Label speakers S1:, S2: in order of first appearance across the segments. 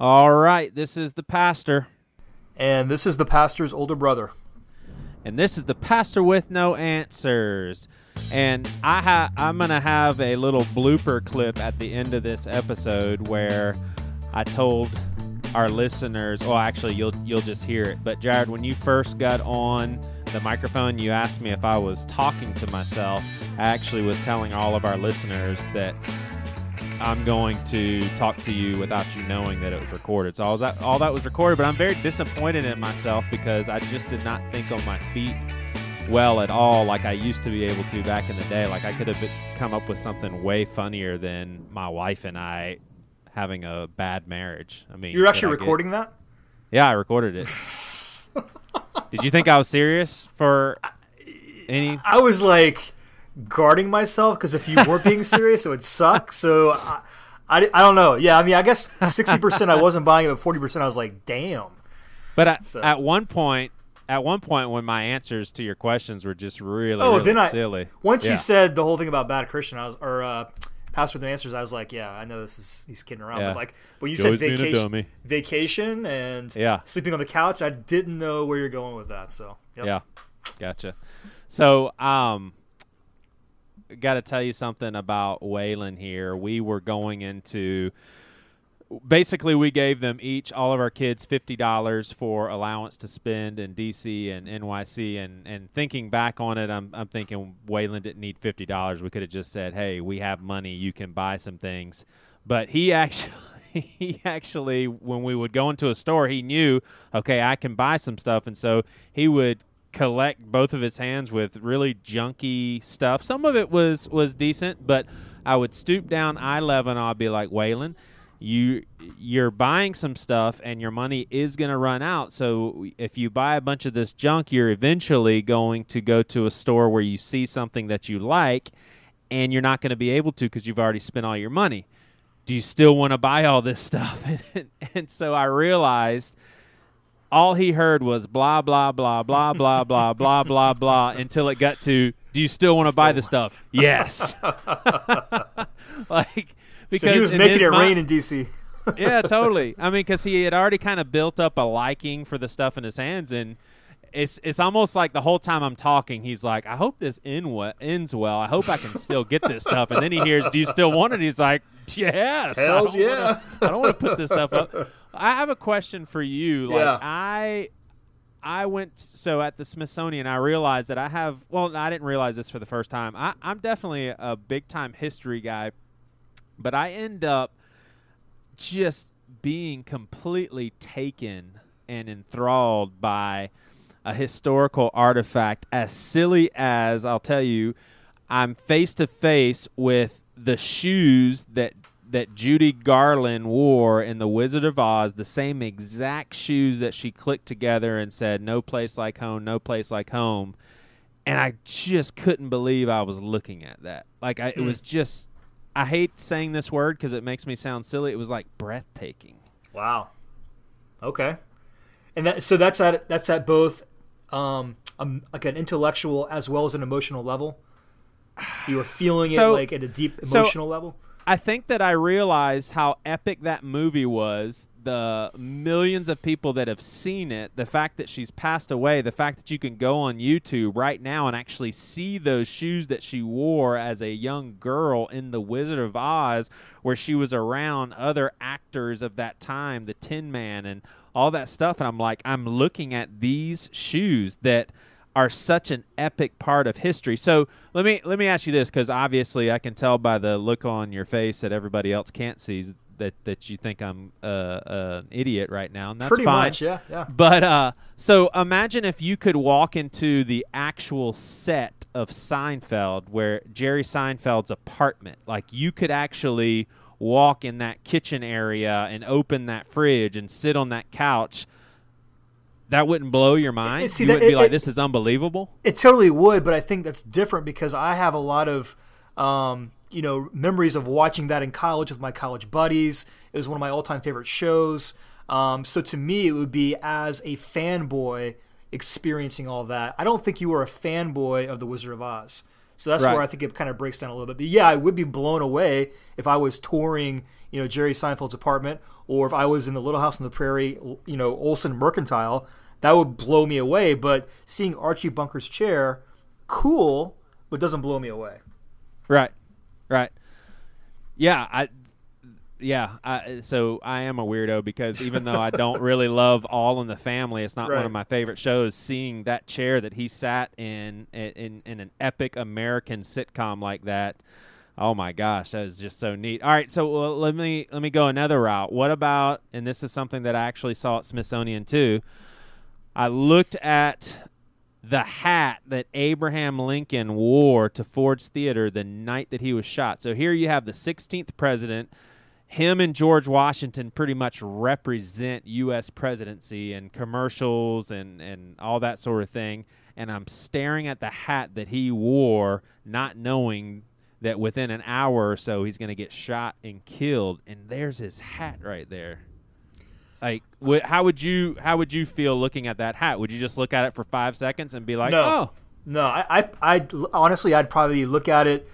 S1: All right, this is the pastor,
S2: And this is the pastor's older brother.
S1: and this is the pastor with no answers. And I ha- I'm gonna have a little blooper clip at the end of this episode where I told our listeners. Well, actually, you'll you'll just hear it. But Jared, when you first got on the microphone, you asked me if I was talking to myself. I actually was telling all of our listeners that I'm going to talk to you without you knowing that it was recorded. So all that all that was recorded, but I'm very disappointed in myself because I just did not think on my feet well at all like I used to be able to back in the day. Like I could have come up with something way funnier than my wife and I having a bad marriage. I mean,
S2: You're actually
S1: get-
S2: recording that?
S1: yeah, I recorded it. Did you think I was serious for any?
S2: I was like guarding myself because if you weren't being serious, it would suck. So I, I, I don't know. Yeah, I mean, I guess 60% I wasn't buying it, but 40% I was like, damn.
S1: But at,
S2: So-
S1: at one point, at one point, when my answers to your questions were just really,
S2: Oh,
S1: really
S2: then I
S1: silly.
S2: once
S1: Yeah.
S2: you said the whole thing about bad Christian, I was or uh, pastor with the answers. I was like, yeah, I know this is he's kidding around,
S1: Yeah.
S2: but like when you
S1: He's
S2: said
S1: always being a
S2: vacation, vacation and
S1: Yeah.
S2: sleeping on the couch, I didn't know where you're going with that. So yep.
S1: Yeah, gotcha. So, um, got to tell you something about Waylon here. We were going into. Basically, we gave them each, all of our kids, fifty dollars for allowance to spend in DC and NYC. And, and thinking back on it, I'm I'm thinking Waylon didn't need fifty dollars. We could have just said, "Hey, we have money. You can buy some things." But he actually he actually when we would go into a store he knew okay i can buy some stuff and so he would collect both of his hands with really junky stuff. Some of it was was decent but i would stoop down eye level and i'd be like waylon you you're buying some stuff and your money is going to run out. So if you buy a bunch of this junk you're eventually going to go to a store where you see something that you like and you're not going to be able to because you've already spent all your money. Do you still want to buy all this stuff? And, and so I realized all he heard was blah blah blah blah blah blah blah blah blah until it got to do you still want to buy the stuff? Yes. like because
S2: So he was making it
S1: mi-
S2: rain in DC.
S1: yeah, totally. I mean, because he had already kind of built up a liking for the stuff in his hands, and it's it's almost like the whole time I'm talking, he's like, "I hope this end we- ends well. I hope I can still get this stuff." And then he hears, "Do you still want it?" He's like, "Yes, I
S2: Hells
S1: wanna-
S2: yeah.
S1: I don't want to put this stuff up." I have a question for you. Like,
S2: Yeah.
S1: I. I went so at the Smithsonian. I realized that I have. Well, I didn't realize this for the first time. I, I'm definitely a big time history guy, but I end up just being completely taken and enthralled by a historical artifact as silly as I'll tell you I'm face to face with the shoes that that Judy Garland wore in The Wizard of Oz, the same exact shoes that she clicked together and said no place like home, no place like home. And I just couldn't believe I was looking at that. Like I, it hmm. was just I hate saying this word because it makes me sound silly. It was like breathtaking.
S2: Wow. Okay. And that so that's at that's at both um, um like an intellectual as well as an emotional level. You were feeling
S1: So-
S2: it like at a deep
S1: so-
S2: emotional level.
S1: I think that I realized how epic that movie was. The millions of people that have seen it, the fact that she's passed away, the fact that you can go on YouTube right now and actually see those shoes that she wore as a young girl in The Wizard of Oz, where she was around other actors of that time, the Tin Man and all that stuff. And I'm like, I'm looking at these shoes that are such an epic part of history. So let me let me ask you this, because obviously I can tell by the look on your face that everybody else can't see that that you think I'm uh, uh, an idiot right now, and that's
S2: Pretty
S1: fine.
S2: much, yeah, yeah.
S1: But uh, so imagine if you could walk into the actual set of Seinfeld, where Jerry Seinfeld's apartment, like you could actually walk in that kitchen area and open that fridge and sit on that couch. That wouldn't blow your mind.
S2: see,
S1: you
S2: that-
S1: wouldn't be like,
S2: it-
S1: "This is unbelievable."
S2: It totally would, but I think that's different because I have a lot of, um, you know, memories of watching that in college with my college buddies. It was one of my all-time favorite shows. Um, so to me, it would be as a fanboy experiencing all that. I don't think you were a fanboy of The Wizard of Oz. So that's
S1: Right.
S2: where I think it kind of breaks down a little bit. But yeah, I would be blown away if I was touring, you know, Jerry Seinfeld's apartment, or if I was in the Little House on the Prairie, you know, Oleson Mercantile. That would blow me away. But seeing Archie Bunker's chair, cool, but doesn't blow me away.
S1: Right, right. Yeah, I. Yeah, I, so I am a weirdo because even though I don't really love All in the Family, it's not one of my favorite shows. Seeing that chair that he sat in in in an epic American sitcom like that, oh my gosh, that is just so neat. All right, so well, let me let me go another route. What about? And this is something that I actually saw at Smithsonian too. I looked at the hat that Abraham Lincoln wore to Ford's Theater the night that he was shot. So here you have the 16th president. Him and George Washington pretty much represent U.S. presidency and commercials and, and all that sort of thing. And I'm staring at the hat that he wore, not knowing that within an hour or so he's going to get shot and killed. And there's his hat right there. Like, wh- how would you how would you feel looking at that hat? Would you just look at it for five seconds and be like,
S2: No.
S1: "Oh,
S2: No, I, I, I'd honestly, I'd probably look at it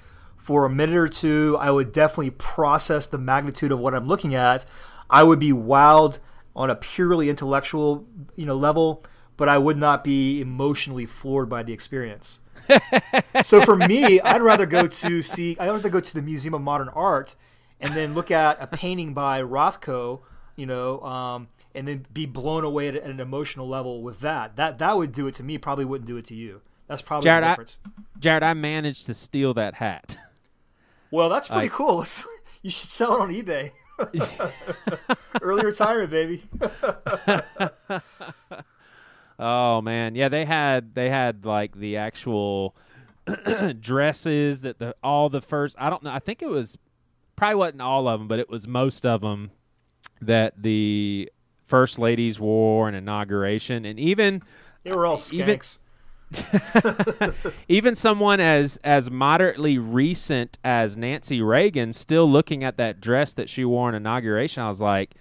S2: for a minute or two. I would definitely process the magnitude of what I'm looking at. I would be wowed on a purely intellectual, you know, level, but I would not be emotionally floored by the experience. so for me, I'd rather go to see. I'd rather go to the Museum of Modern Art and then look at a painting by Rothko, you know, um, and then be blown away at, an emotional level with that. That that would do it to me. Probably wouldn't do it to you. That's probably
S1: Jared,
S2: the
S1: I- Jared, I managed to steal that hat."
S2: well, that's pretty
S1: I-
S2: cool. you should sell it on eBay. Early retirement, baby.
S1: Oh man, yeah, they had they had like the actual dresses that the all the first. I don't know. I think it was probably wasn't all of them, but it was most of them that the first ladies wore in inauguration, and even
S2: They were all skanks.
S1: even someone as as moderately recent as Nancy Reagan still looking at that dress that she wore in inauguration I was like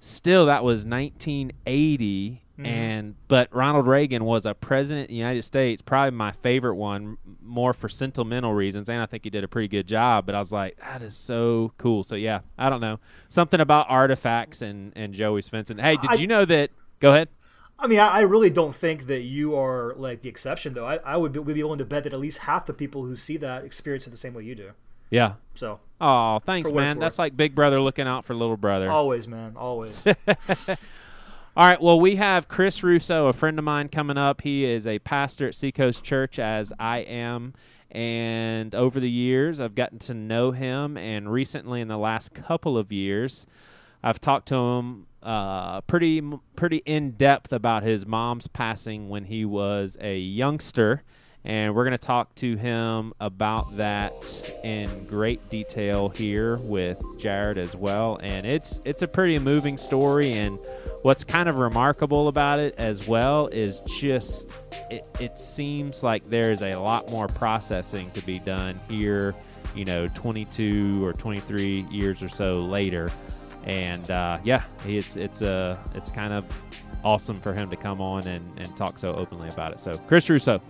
S1: still that was 1980 mm-hmm. and but Ronald Reagan was a president of the United States probably my favorite one more for sentimental reasons and I think he did a pretty good job but I was like that is so cool. So yeah I don't know. Something about artifacts and and Joey Svensson hey did
S2: I-
S1: you know that go ahead
S2: I mean, I, I really don't think that you are like the exception, though. I, I would be, would be willing to bet that at least half the people who see that experience it the same way you do.
S1: yeah
S2: So
S1: oh thanks
S2: For what it's
S1: man that's like big brother looking out for little brother
S2: always, man, always.
S1: All right. Well, we have Chris Russo, a friend of mine, coming up. He is a pastor at Seacoast Church, as I am. And over the years, I've gotten to know him. And recently, in the last couple of years, I've talked to him uh, pretty pretty in depth about his mom's passing when he was a youngster. And we're going to talk to him about that in great detail here with Jared as well. And it's it's a pretty moving story. And what's kind of remarkable about it as well is just it, it seems like there's a lot more processing to be done here. You know, 22 or 23 years or so later, and uh, yeah, it's it's uh, it's kind of awesome for him to come on and, and talk so openly about it. So, Chris Russo.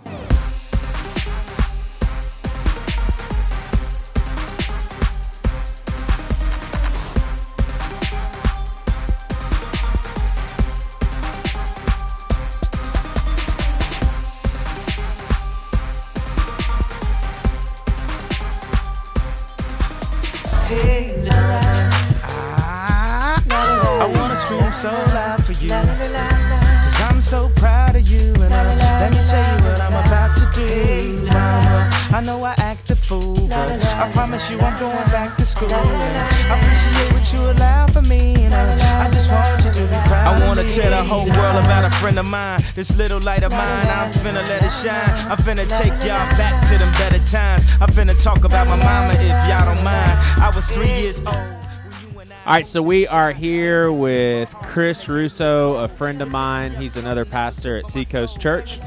S3: Friend of mine. This little light of mine, I'm finna let it shine. I'm finna take y'all back to them better times. I'm finna talk about my mama if y'all don't mind. I was three years old. when you and I
S1: All right, so we are here with Chris Russo, a friend of mine. He's another pastor at Seacoast Church.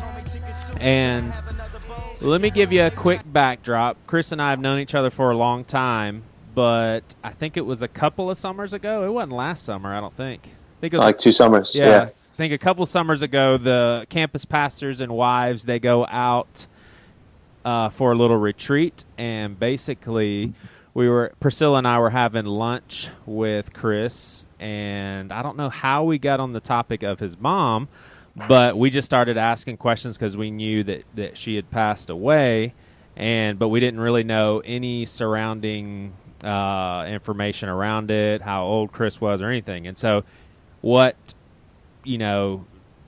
S1: And let me give you a quick backdrop. Chris and I have known each other for a long time, but I think it was a couple of summers ago. It wasn't last summer, I don't think. I think it was
S4: like two summers.
S1: yeah,
S4: Yeah.
S1: Think a couple summers ago, the campus pastors and wives they go out uh, for a little retreat, and basically, we were Priscilla and I were having lunch with Chris, and I don't know how we got on the topic of his mom, but we just started asking questions because we knew that that she had passed away, and but we didn't really know any surrounding uh, information around it, how old Chris was, or anything, and so what you know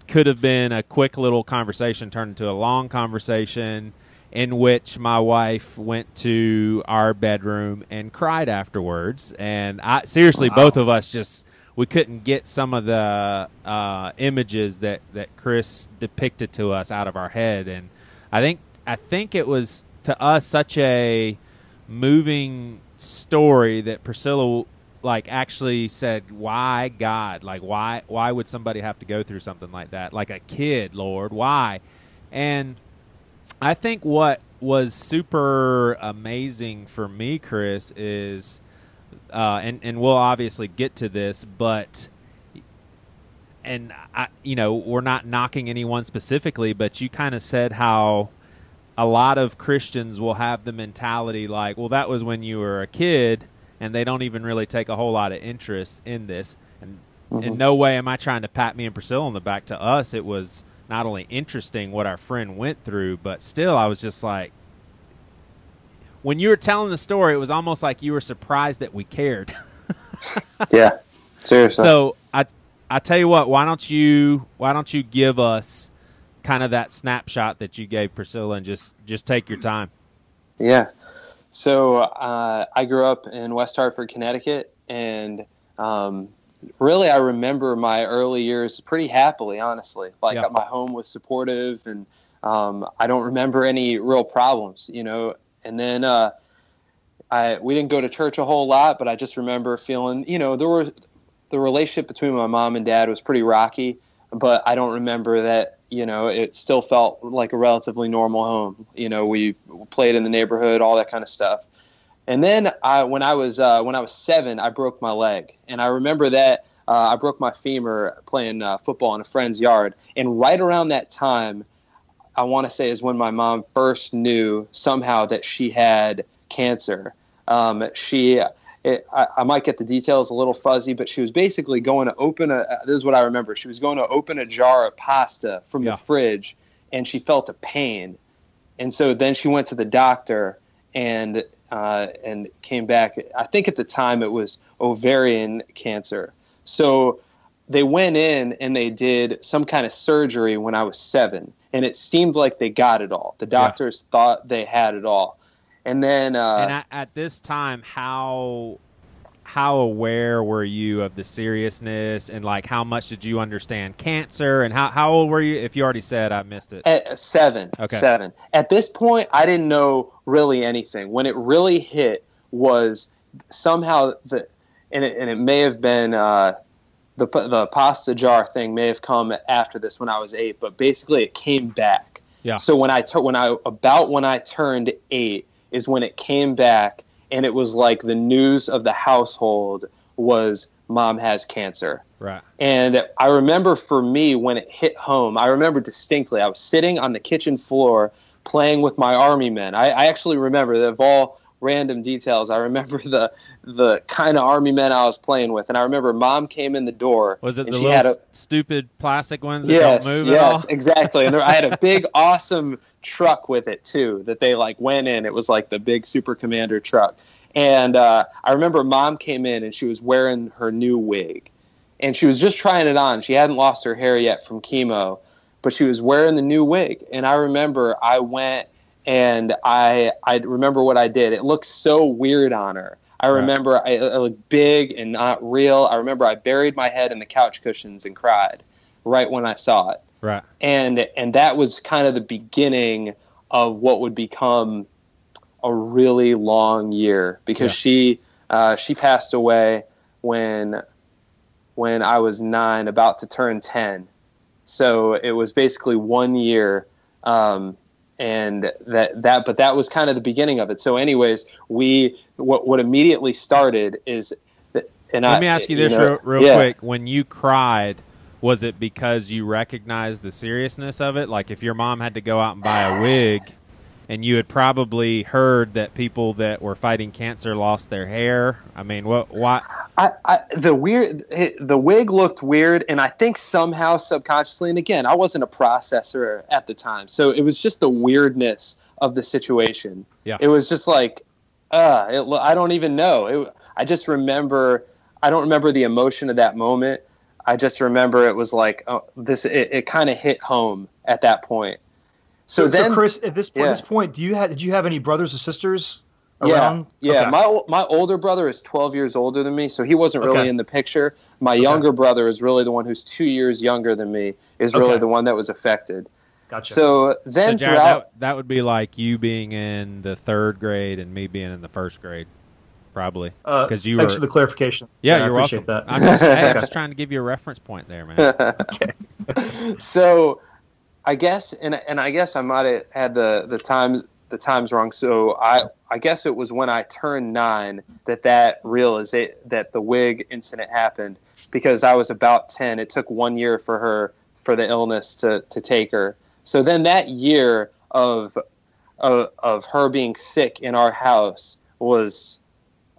S1: could have been a quick little conversation turned into a long conversation in which my wife went to our bedroom and cried afterwards and i seriously
S4: Wow.
S1: both of us just we couldn't get some of the uh, images that, that chris depicted to us out of our head and i think i think it was to us such a moving story that priscilla like actually said why god? Like why why would somebody have to go through something like that? Like a kid lord why? And i think what was super amazing for me chris is uh, and and we'll obviously get to this but and I, you know we're not knocking anyone specifically but you kind of said how a lot of Christians will have the mentality like, well, that was when you were a kid, and they don't even really take a whole lot of interest in this. And in mm-hmm. no way am I trying to pat me and Priscilla on the back. To us, it was not only interesting what our friend went through, but still, I was just like, when you were telling the story, it was almost like you were surprised that we cared.
S4: Yeah, seriously.
S1: So I I tell you what, why don't you why don't you give us kind of that snapshot that you gave Priscilla and just just take your time.
S4: Yeah. So uh, I grew up in West Hartford, Connecticut, and um, really I remember my early years pretty happily, honestly. Like
S1: Yeah.
S4: my home was supportive, and um, I don't remember any real problems, you know. And then uh, I we didn't go to church a whole lot, but I just remember feeling, you know, there were the relationship between my mom and dad was pretty rocky, but I don't remember that. You know, it still felt like a relatively normal home. You know, we played in the neighborhood, all that kind of stuff. And then I, when I was uh, when I was seven, I broke my leg, and I remember that uh, I broke my femur playing uh, football in a friend's yard. And right around that time, I want to say is when my mom first knew somehow that she had cancer. Um, she, it, I, I might get the details a little fuzzy, but she was basically going to open a. uh, This is what I remember. She was going to open a jar of pasta from
S1: Yeah.
S4: the fridge, and she felt a pain, and so then she went to the doctor and uh, and came back. I think at the time it was ovarian cancer. So they went in and they did some kind of surgery when I was seven, and it seemed like they got it all. The doctors thought they had it all, and then uh,
S1: and at, at this time, how how aware were you of the seriousness and like how much did you understand cancer and how how old were you? If you already said, I missed it.
S4: At seven.
S1: Okay.
S4: Seven. At this point, I didn't know really anything. When it really hit was somehow the, and it, and it may have been uh, the the pasta jar thing may have come after this when I was eight, but basically it came back.
S1: Yeah.
S4: So when I tu- when I about when I turned eight is when it came back, and it was like the news of the household was mom has cancer.
S1: Right.
S4: And I remember for me when it hit home, I remember distinctly. I was sitting on the kitchen floor playing with my army men. I, I actually remember that of all random details. I remember the the kind of army men I was playing with, and I remember mom came in the door.
S1: Was it
S4: and
S1: the
S4: she
S1: little
S4: had a,
S1: stupid plastic ones that
S4: yes,
S1: don't move at
S4: yes, exactly. And there, I had a big, awesome truck with it too. That they like went in. It was like the big Super Commander truck. And uh, I remember mom came in and she was wearing her new wig, and she was just trying it on. She hadn't lost her hair yet from chemo, but she was wearing the new wig. And I remember I went and I I remember what I did. It looked so weird on her. I
S1: Right.
S4: remember I, looked big and not real. I remember I buried my head in the couch cushions and cried right when I saw it.
S1: Right.
S4: And and that was kind of the beginning of what would become a really long year because
S1: Yeah.
S4: she uh, she passed away when when I was nine, about to turn ten. So it was basically one year, um, and that that but that was kind of the beginning of it. So, anyways, we what what immediately started is. that- And I
S1: Let
S4: I,
S1: me ask you this
S4: know,
S1: real, real
S4: yeah.
S1: quick. When you cried, was it because you recognized the seriousness of it? Like if your mom had to go out and buy a wig, and you had probably heard that people that were fighting cancer lost their hair. I mean, what? Why?
S4: I, I, the weird, the wig looked weird, and I think somehow subconsciously, and again, I wasn't a processor at the time, so it was just the weirdness of the situation.
S1: Yeah.
S4: It was just like, uh, it, I don't even know. It, I just remember, I don't remember the emotion of that moment. I just remember it was like oh, this. It, it kind of hit home at that point. So,
S2: So,
S4: then,
S2: Chris, at this,
S4: Yeah.
S2: at this point, do you have did you have any brothers or sisters
S4: yeah,
S2: around?
S4: yeah.
S2: Okay.
S4: My my older brother is 12 years older than me, so he wasn't really
S2: Okay.
S4: in the picture. My younger brother is really the one who's two years younger than me. Is really
S2: Okay.
S4: the one that was affected.
S2: gotcha.
S4: So then
S1: so Jared,
S4: throughout,
S1: that, that would be like you being in the third grade and me being in the first grade, probably.
S2: uh,
S1: 'cause you
S2: thanks
S1: were-
S2: for the clarification.
S1: Yeah,
S2: I
S1: you're
S2: appreciate
S1: welcome.
S2: that.
S1: I'm just, hey, I'm just trying to give you a reference point there, man. Okay.
S4: so I guess, and and I guess I might have had the the times the times wrong. So I I guess it was when I turned nine that that realization that the wig incident happened because I was about ten. It took one year for her for the illness to to take her. So then that year of of, of her being sick in our house was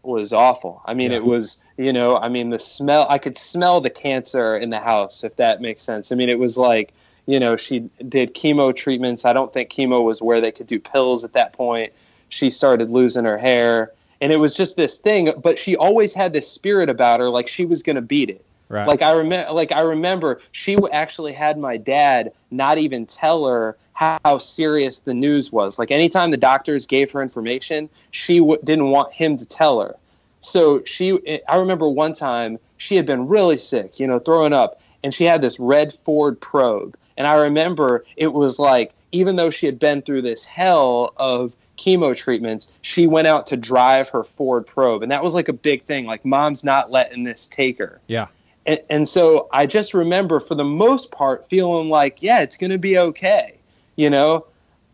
S4: was awful. I mean,
S1: Yeah.
S4: it was you know, I mean the smell. I could smell the cancer in the house, if that makes sense. I mean, it was like you know she did chemo treatments. I don't think chemo was where they could do pills at that point. She started losing her hair, and it was just this thing. But she always had this spirit about her, like she was going to beat it.
S1: Right.
S4: Like I remember, like I remember, she actually had my dad not even tell her how, how serious the news was. Like anytime the doctors gave her information, she w- didn't want him to tell her. So she, I remember one time she had been really sick, you know, throwing up, and she had this red Ford Probe, and I remember it was like even though she had been through this hell of chemo treatments, she went out to drive her Ford Probe, and that was like a big thing. Like mom's not letting this take her.
S1: yeah.
S4: And, and so I just remember, for the most part, feeling like, yeah, it's going to be okay, you know.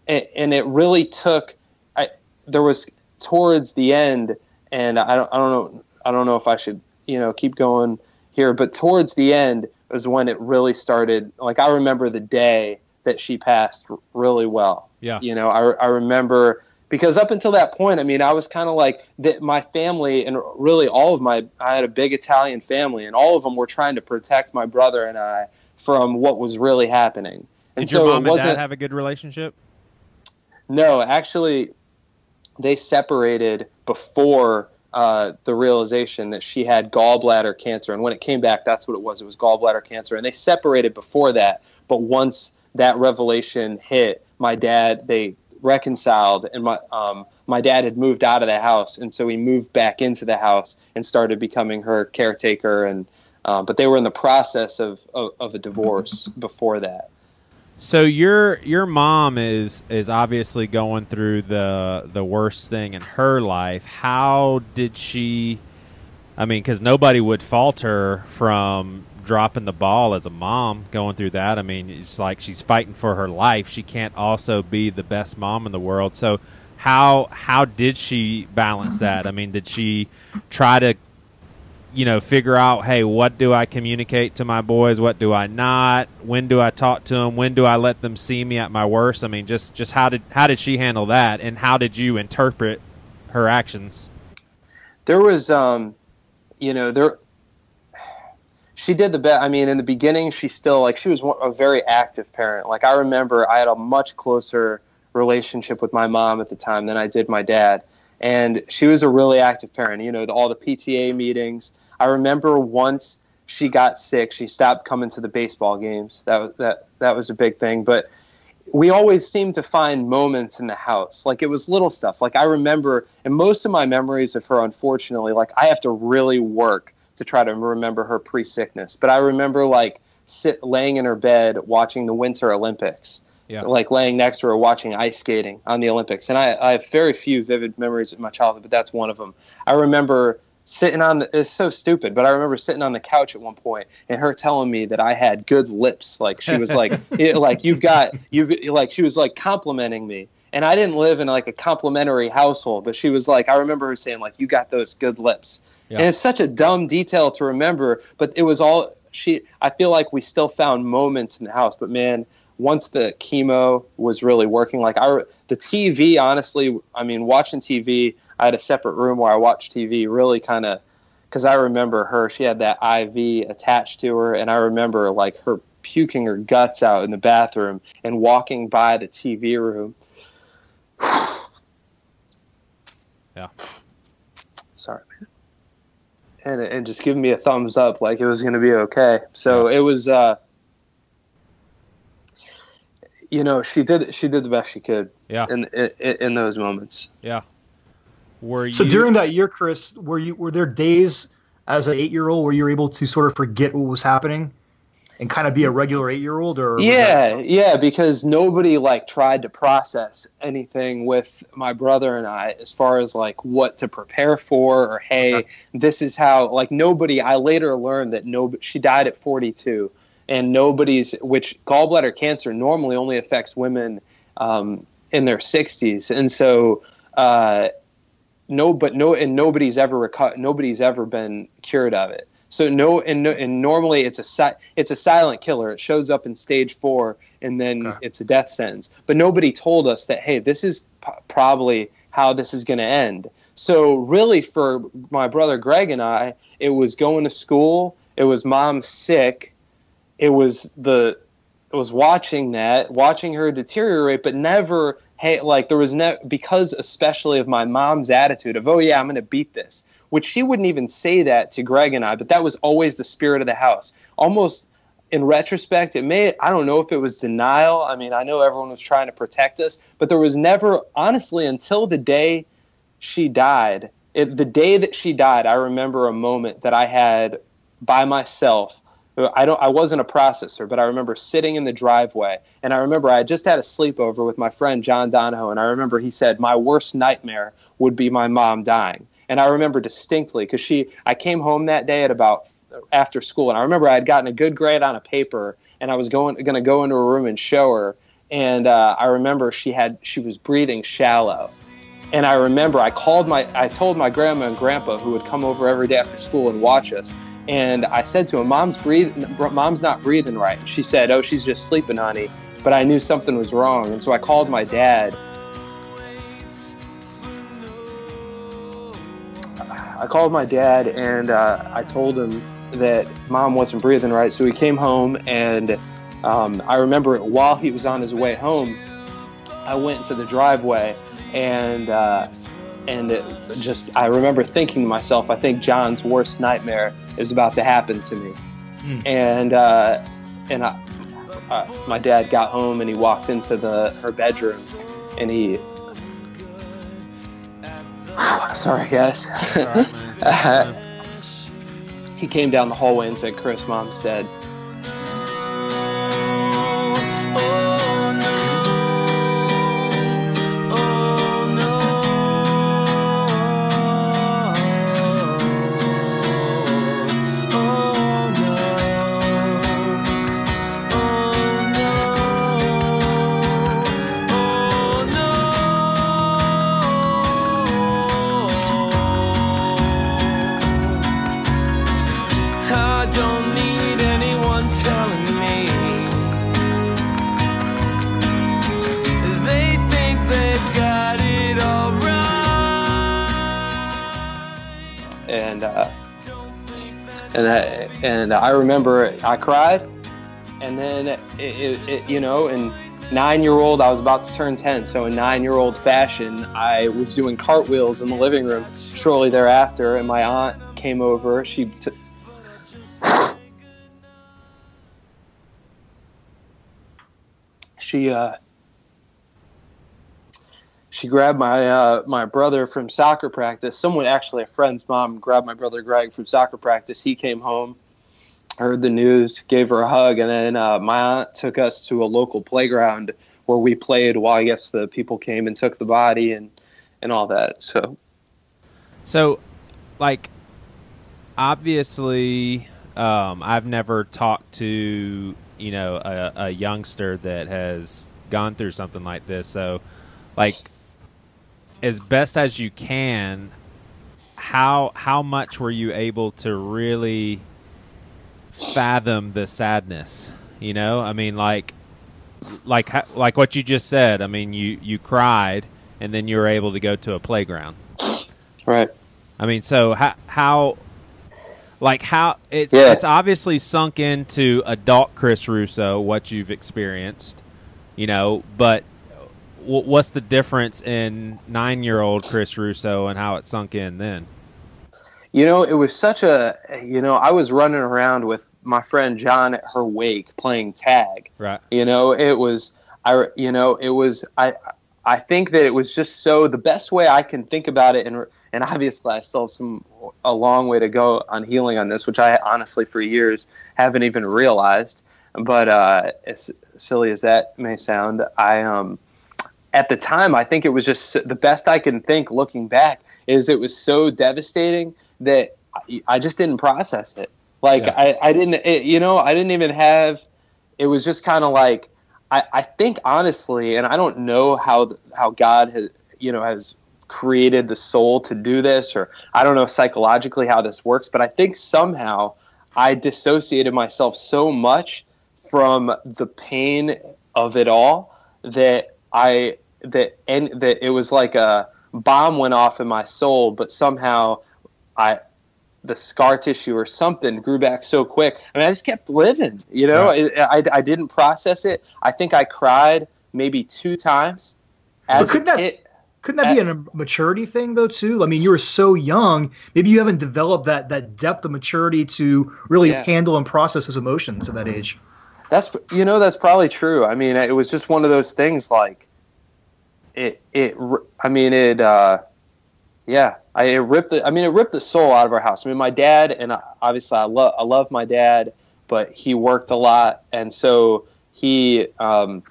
S4: And, and it really took. I there was towards the end, and I don't, I don't know, I don't know if I should, you know, keep going here, but towards the end was when it really started. Like I remember the day that she passed really well.
S1: Yeah.
S4: You know, I, I remember because up until that point, I mean, I was kind of like that. My family and really all of my, I had a big Italian family, and all of them were trying to protect my brother and I from what was really happening. And
S1: Did
S4: so
S1: your mom and dad have a good relationship?
S4: No, actually, they separated before uh, the realization that she had gallbladder cancer. And when it came back, that's what it was. It was gallbladder cancer. And they separated before that. But once that revelation hit, my dad, they reconciled, and my um, my dad had moved out of the house, and so he moved back into the house and started becoming her caretaker. And uh, but they were in the process of, of, of a divorce before that.
S1: So your your mom is is obviously going through the the worst thing in her life. How did she? I mean, because nobody would fault her from dropping the ball as a mom going through that. I mean, it's like she's fighting for her life. She can't also be the best mom in the world. So how how did she balance that? I mean, did she try to you know, figure out, hey, what do I communicate to my boys? What do I not? When do I talk to them? When do I let them see me at my worst? I mean, just just how did how did she handle that, and how did you interpret her actions?
S4: there was um you know there she did the best i mean in the beginning she still like she was a very active parent like i remember i had a much closer relationship with my mom at the time than i did my dad and she was a really active parent you know the, all the pta meetings i remember once she got sick she stopped coming to the baseball games that was that that was a big thing but we always seemed to find moments in the house. Like it was little stuff. Like I remember, and most of my memories of her, unfortunately, like I have to really work to try to remember her pre sickness. But I remember like sit laying in her bed watching the Winter Olympics.
S1: Yeah.
S4: Like laying next to her watching ice skating on the Olympics. And I, I have very few vivid memories of my childhood, but that's one of them. I remember sitting on the, it's so stupid, but I remember sitting on the couch at one point and her telling me that I had good lips. Like she was like, it, like you've got, you've like, she was like complimenting me. And I didn't live in like a complimentary household, but she was like, I remember her saying like, you got those good lips.
S1: Yeah.
S4: And it's such a dumb detail to remember, but it was all she, I feel like we still found moments in the house, but man, once the chemo was really working, like I the TV, honestly, I mean, watching TV, I had a separate room where I watched TV. Really, kind of, because I remember her. She had that IV attached to her, and I remember like her puking her guts out in the bathroom and walking by the TV room.
S1: Yeah.
S4: Sorry, man. And and just giving me a thumbs up, like it was going to be okay. So it was. uh you know, she did she did the best she could.
S1: Yeah.
S4: In in, in those moments.
S1: Yeah. Were you
S2: So during that year, Chris, were you were there days as an eight year old where you were able to sort of forget what was happening and kind of be a regular eight year old or
S4: Yeah, yeah, because nobody like tried to process anything with my brother and I as far as like what to prepare for or hey,
S2: Okay.
S4: this is how like nobody I later learned that no she died at 42 and nobody's which gallbladder cancer normally only affects women um, in their 60s and so uh, no but no and nobody's ever reco- nobody's ever been cured of it. So no and, no, and normally it's a si- it's a silent killer. It shows up in stage 4 and then
S2: Okay.
S4: it's a death sentence. But nobody told us that hey this is p- probably how this is going to end. So really for my brother Greg and I it was going to school. It was mom sick. It was the it was watching that watching her deteriorate but never hey like there was no because especially of my mom's attitude of oh yeah i'm going to beat this which she wouldn't even say that to greg and i but that was always the spirit of the house. Almost in retrospect it may i don't know if it was denial i mean i know everyone was trying to protect us but there was never honestly until the day she died it, the day that she died i remember a moment that i had by myself I don't I wasn't a processor, but I remember sitting in the driveway and I remember I had just had a sleepover with my friend John Donahoe and I remember he said my worst nightmare would be my mom dying. And I remember distinctly cuz she I came home that day at about after school and I remember I had gotten a good grade on a paper and I was going going to go into a room and show her and uh, I remember she had she was breathing shallow. And I remember I called my I told my grandma and grandpa who would come over every day after school and watch us and I said to him, "Mom's breathing. Mom's not breathing right." She said, "Oh, she's just sleeping, honey." But I knew something was wrong, and so I called my dad. I called my dad, and uh, I told him that mom wasn't breathing right. So he came home, and um, I remember while he was on his way home, I went into the driveway, and uh, and just I remember thinking to myself, I think John's worst nightmare is about to happen to me.
S2: Mm.
S4: And uh, and I, uh, my dad got home and he walked into the her bedroom and he. Sorry, guys.
S2: Right, man.
S4: he came down the hallway and said, "Chris, mom's dead."
S3: I
S4: remember I cried, and then it, it, it, you know, in nine year old I was about to turn ten, so in nine year old fashion I was doing cartwheels in the living room. Shortly thereafter, and my aunt came over. She t- she uh she grabbed my uh, my brother from soccer practice. Someone actually, a friend's mom, grabbed my brother Greg from soccer practice. He came home, heard the news, gave her a hug, and then uh, my aunt took us to a local playground where we played while I guess the people came and took the body and and all that. So
S1: So, like, obviously, um, I've never talked to you know a, a youngster that has gone through something like this. So, like, as best as you can, how how much were you able to really fathom the sadness? You know, I mean, like, like like what you just said. I mean, you you cried, and then you were able to go to a playground.
S4: Right.
S1: I mean, so how how like how it's
S4: Yeah.
S1: it's obviously sunk into adult Chris Russo what you've experienced, you know, but what's the difference in nine year old Chris Russo and how it sunk in then?
S4: You know, it was such a, you know, I was running around with my friend John at her wake playing tag.
S1: Right.
S4: You know, it was, I, you know, it was, I, I think that it was just so the best way I can think about it, and and obviously I still have some a long way to go on healing on this, which I honestly for years haven't even realized. But uh, as silly as that may sound, I um, at the time I think it was just the best I can think looking back is it was so devastating that I, I just didn't process it. Like
S1: Yeah.
S4: I, I didn't, it, you know, I didn't even have. It was just kind of like I, I think honestly, and I don't know how how God has you know has created the soul to do this, or I don't know psychologically how this works, but I think somehow I dissociated myself so much from the pain of it all that I that and that it was like a bomb went off in my soul, but somehow I the scar tissue or something grew back so quick. I mean, I just kept living. You know,
S1: Right.
S4: I, I I didn't process it. I think I cried maybe two times. As
S2: couldn't that-
S4: kid.
S2: Couldn't that be a maturity thing though too? I mean, you were so young. Maybe you haven't developed that that depth of maturity to really
S4: Yeah.
S2: handle and process his emotions at that age.
S4: That's you know that's probably true. I mean, it was just one of those things like it it I mean it uh yeah, I ripped the I mean it ripped the soul out of our house. I mean, my dad and I, obviously I love I love my dad, but he worked a lot and so he um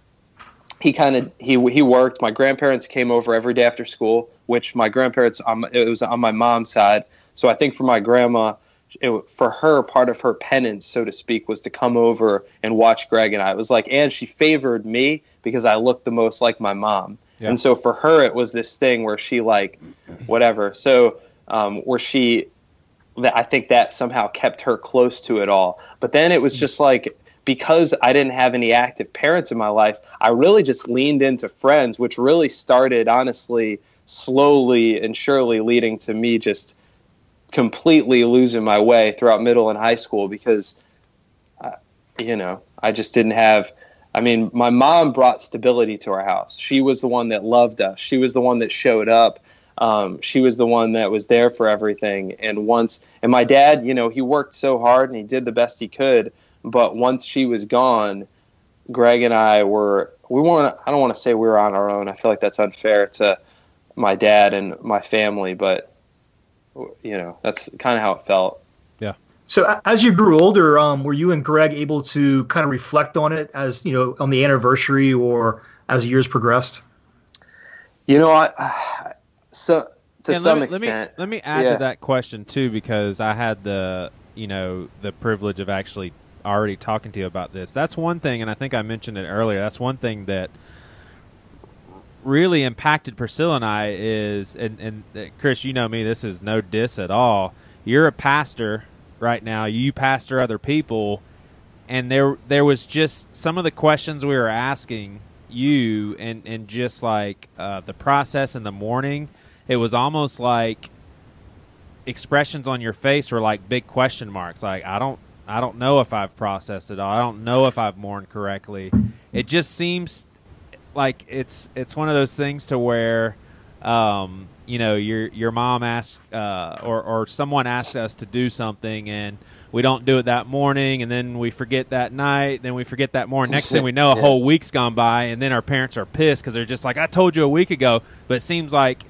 S4: he kind of he he worked. My grandparents came over every day after school, which my grandparents um, it was on my mom's side. So I think for my grandma, it, for her, part of her penance, so to speak, was to come over and watch Greg and I. It was like, and she favored me because I looked the most like my mom.
S1: Yeah.
S4: And so for her, it was this thing where she like, whatever. So um, where she, that I think that somehow kept her close to it all. But then it was just like because I didn't have any active parents in my life, I really just leaned into friends, which really started honestly slowly and surely leading to me just completely losing my way throughout middle and high school because uh, you know I just didn't have I mean my mom brought stability to our house. She was the one that loved us. She was the one that showed up. Um, she was the one that was there for everything. And once and my dad you know he worked so hard and he did the best he could. But once she was gone Greg and I were we weren't I don't want to say we were on our own. I feel like that's unfair to my dad and my family but you know that's kind of how it felt
S2: So as you grew older, um, were you and Greg able to kind of reflect on it as you know on the anniversary or as years progressed?
S4: you know i so to
S1: And
S4: some
S1: let me,
S4: extent
S1: Let me, let me add
S4: Yeah.
S1: to that question too, because I had the you know the privilege of actually already talking to you about this. That's one thing, and I think I mentioned it earlier. That's one thing that really impacted Priscilla and I is, and, and uh, Chris, you know me. This is no diss at all. You're a pastor right now. You pastor other people, and there there was just some of the questions we were asking you, and and just like uh, the process in the morning, it was almost like expressions on your face were like big question marks. Like I don't I don't know if I've processed it all. I don't know if I've mourned correctly. It just seems like it's it's one of those things to where um, you know your your mom asks uh, or or someone asks us to do something and we don't do it that morning and then we forget that night then we forget that morning next thing we know a
S4: Yeah.
S1: whole week's gone by and then our parents are pissed because they're just like i told you a week ago but it seems like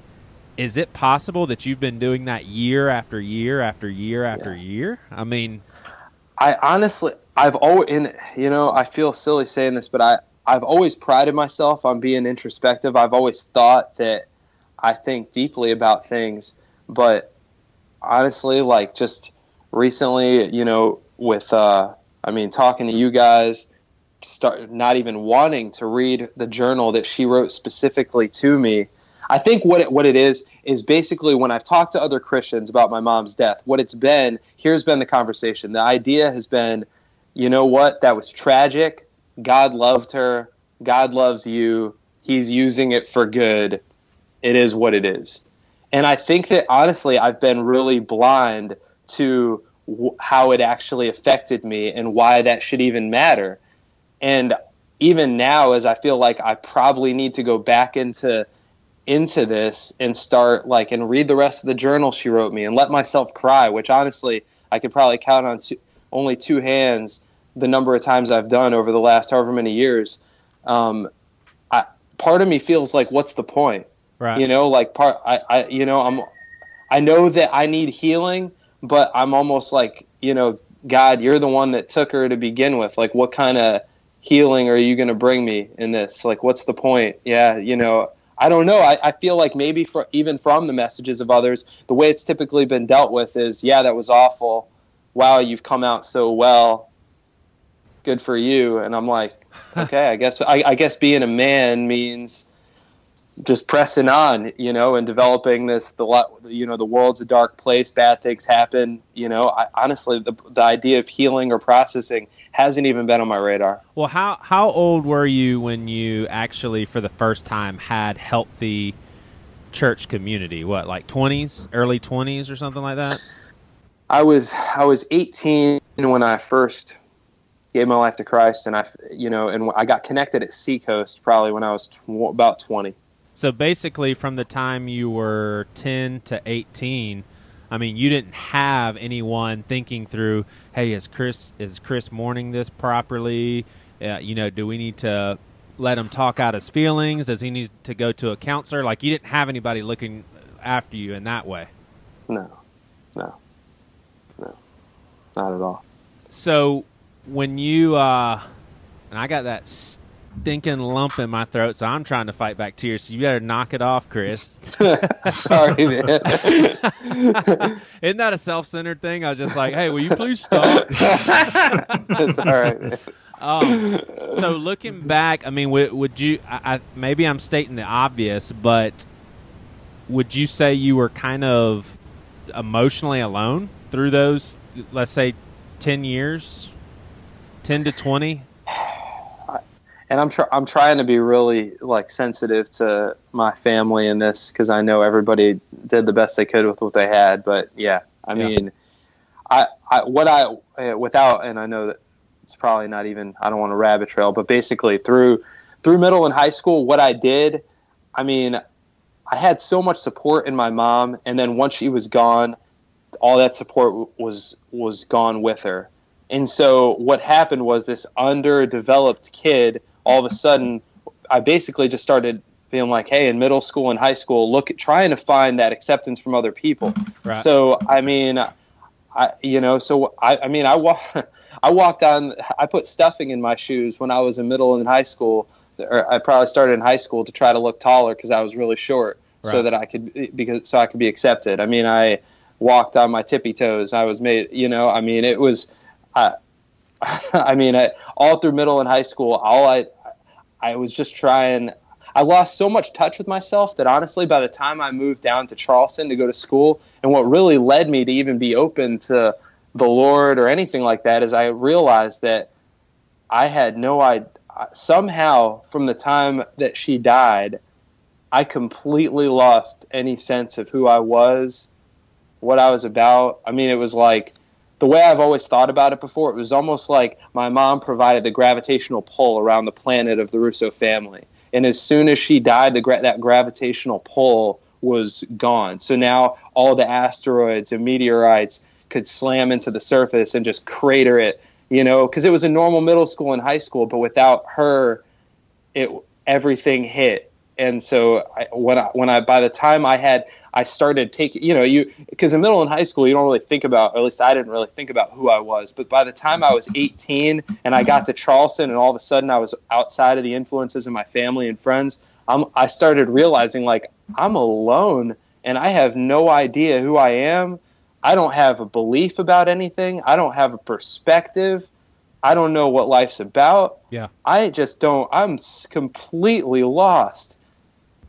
S1: is it possible that you've been doing that year after year after year after year i mean
S4: I honestly, I've always, in you know, I feel silly saying this, but I, I've always prided myself on being introspective. I've always thought that I think deeply about things, but honestly, like just recently, you know, with, uh, I mean, talking to you guys, start not even wanting to read the journal that she wrote specifically to me. I think what it, what it is is basically when I've talked to other Christians about my mom's death, what it's been, here's been the conversation. The idea has been, you know what, that was tragic. God loved her. God loves you. He's using it for good. It is what it is. And I think that honestly, I've been really blind to w- how it actually affected me and why that should even matter. And even now, as I feel like I probably need to go back into into this and start like and read the rest of the journal she wrote me and let myself cry, which honestly I could probably count on two, only two hands the number of times I've done over the last however many years. Um, I, part of me feels like, what's the point?
S1: Right.
S4: You know, like part, I, I, you know, I'm, I know that I need healing, but I'm almost like, you know, God, you're the one that took her to begin with. Like, what kind of healing are you going to bring me in this? Like, what's the point? Yeah, you know, I don't know. I, I feel like maybe for even from the messages of others, the way it's typically been dealt with is, yeah, that was awful. Wow, you've come out so well. Good for you. And I'm like, okay, I guess I, I guess being a man means just pressing on, you know, and developing this. The you know, the world's a dark place. Bad things happen. You know, I, honestly, the the idea of healing or processing hasn't even been on my radar.
S1: Well, how how old were you when you actually, for the first time, had healthy church community? What, like twenties, early twenties, or something like that?
S4: I was I was 18 when I first gave my life to Christ, and I, you know, and I got connected at Seacoast probably when I was tw- about 20.
S1: So basically, from the time you were 10 to 18, I mean, you didn't have anyone thinking through, hey, is Chris is Chris mourning this properly? Uh, you know, do we need to let him talk out his feelings? Does he need to go to a counselor? Like, you didn't have anybody looking after you in that way.
S4: No, no, no, not at all.
S1: So when you uh, and I got that stinking lump in my throat, so I'm trying to fight back tears. So you better knock it off, Chris.
S4: Sorry, man.
S1: Isn't that a self-centered thing? I was just like, hey, will you please stop?
S4: It's all right. Man.
S1: Um, so looking back, I mean, would, would you? I, I, maybe I'm stating the obvious, but would you say you were kind of emotionally alone through those, let's say, ten years, ten to twenty?
S4: And I'm tr- I'm trying to be really like sensitive to my family in this because I know everybody did the best they could with what they had. But yeah, I
S1: Yeah.
S4: mean, I, I what I uh, without, and I know that it's probably not even. I don't want to rabbit trail, but basically through through middle and high school, what I did, I mean, I had so much support in my mom, and then once she was gone, all that support was was gone with her. And so what happened was this underdeveloped kid all of a sudden I basically just started feeling like, hey, in middle school and high school, look at trying to find that acceptance from other people.
S1: Right.
S4: So I mean, I you know, so I I mean I wa- I walked on I put stuffing in my shoes when I was in middle and high school. Or I probably started in high school to try to look taller because I was really short, so that I could eh, because so I could be accepted. I mean, I walked on my tippy toes. I was made, you know. I mean, it was. I, I mean, I, all through middle and high school, all I, I was just trying. I lost so much touch with myself that honestly, by the time I moved down to Charleston to go to school, and what really led me to even be open to the Lord or anything like that is I realized that I had no idea. Somehow, from the time that she died, I completely lost any sense of who I was, what I was about. I mean, it was like the way I've always thought about it before. It was almost like my mom provided the gravitational pull around the planet of the Russo family, and as soon as she died, the gra- that gravitational pull was gone. So now all the asteroids and meteorites could slam into the surface and just crater it. You know, because it was a normal middle school and high school, but without her, it everything hit and so I, when I when I by the time I had I started taking you know you because in middle and high school you don't really think about or at least I didn't really think about who I was but by the time I was 18 and I got to Charleston and all of a sudden I was outside of the influences of my family and friends I'm, I started realizing like I'm alone and I have no idea who I am I don't have a belief about anything I don't have a perspective I don't know what life's about
S1: Yeah.
S4: I just don't. I'm completely lost,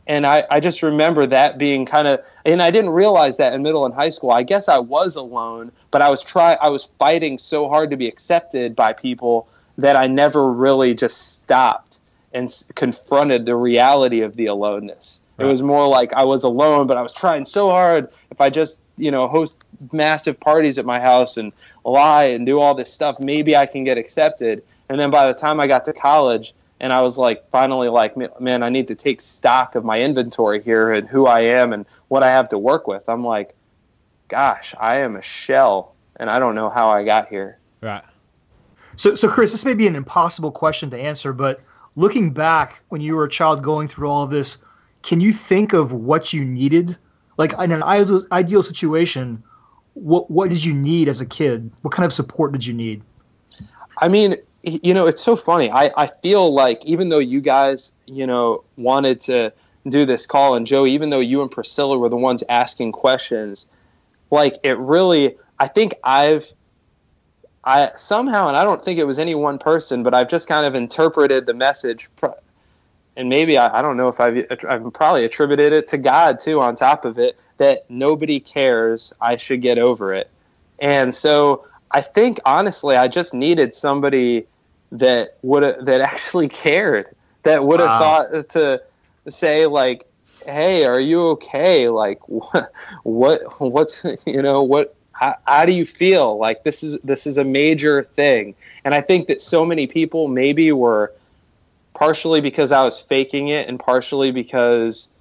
S4: and I, I just remember that being kind of. And I didn't realize that in middle and high school. I guess I was alone, but I was try. I was fighting so hard to be accepted by people that I never really just stopped. and s- confronted the reality of the aloneness. It was more like I was alone, but I was trying so hard. If I just, you know, host massive parties at my house and lie and do all this stuff, maybe I can get accepted. And then by the time I got to college, and I was like, finally, like, man, I need to take stock of my inventory here and who I am and what I have to work with. I'm like, gosh, I am a shell, and I don't know how I got here.
S1: Right.
S2: So, so Chris, this may be an impossible question to answer, but looking back when you were a child going through all of this, can you think of what you needed? Like in an ideal, ideal situation, what what did you need as a kid? What kind of support did you need?
S4: I mean, y- you know, it's so funny. I, I feel like even though you guys, you know, wanted to do this call, and Joe, even though you and Priscilla were the ones asking questions, like it really, I think I've, I somehow, and I don't think it was any one person, but I've just kind of interpreted the message, and maybe I, I don't know if I've, I've probably attributed it to God too. On top of it, that nobody cares, I should get over it, and so I think honestly, I just needed somebody that would that actually cared, that would have
S2: Wow.
S4: thought to say like, "Hey, are you okay? Like, what, what, what's you know what." How, how do you feel like this is this is a major thing and i think that so many people maybe were partially because i was faking it and partially because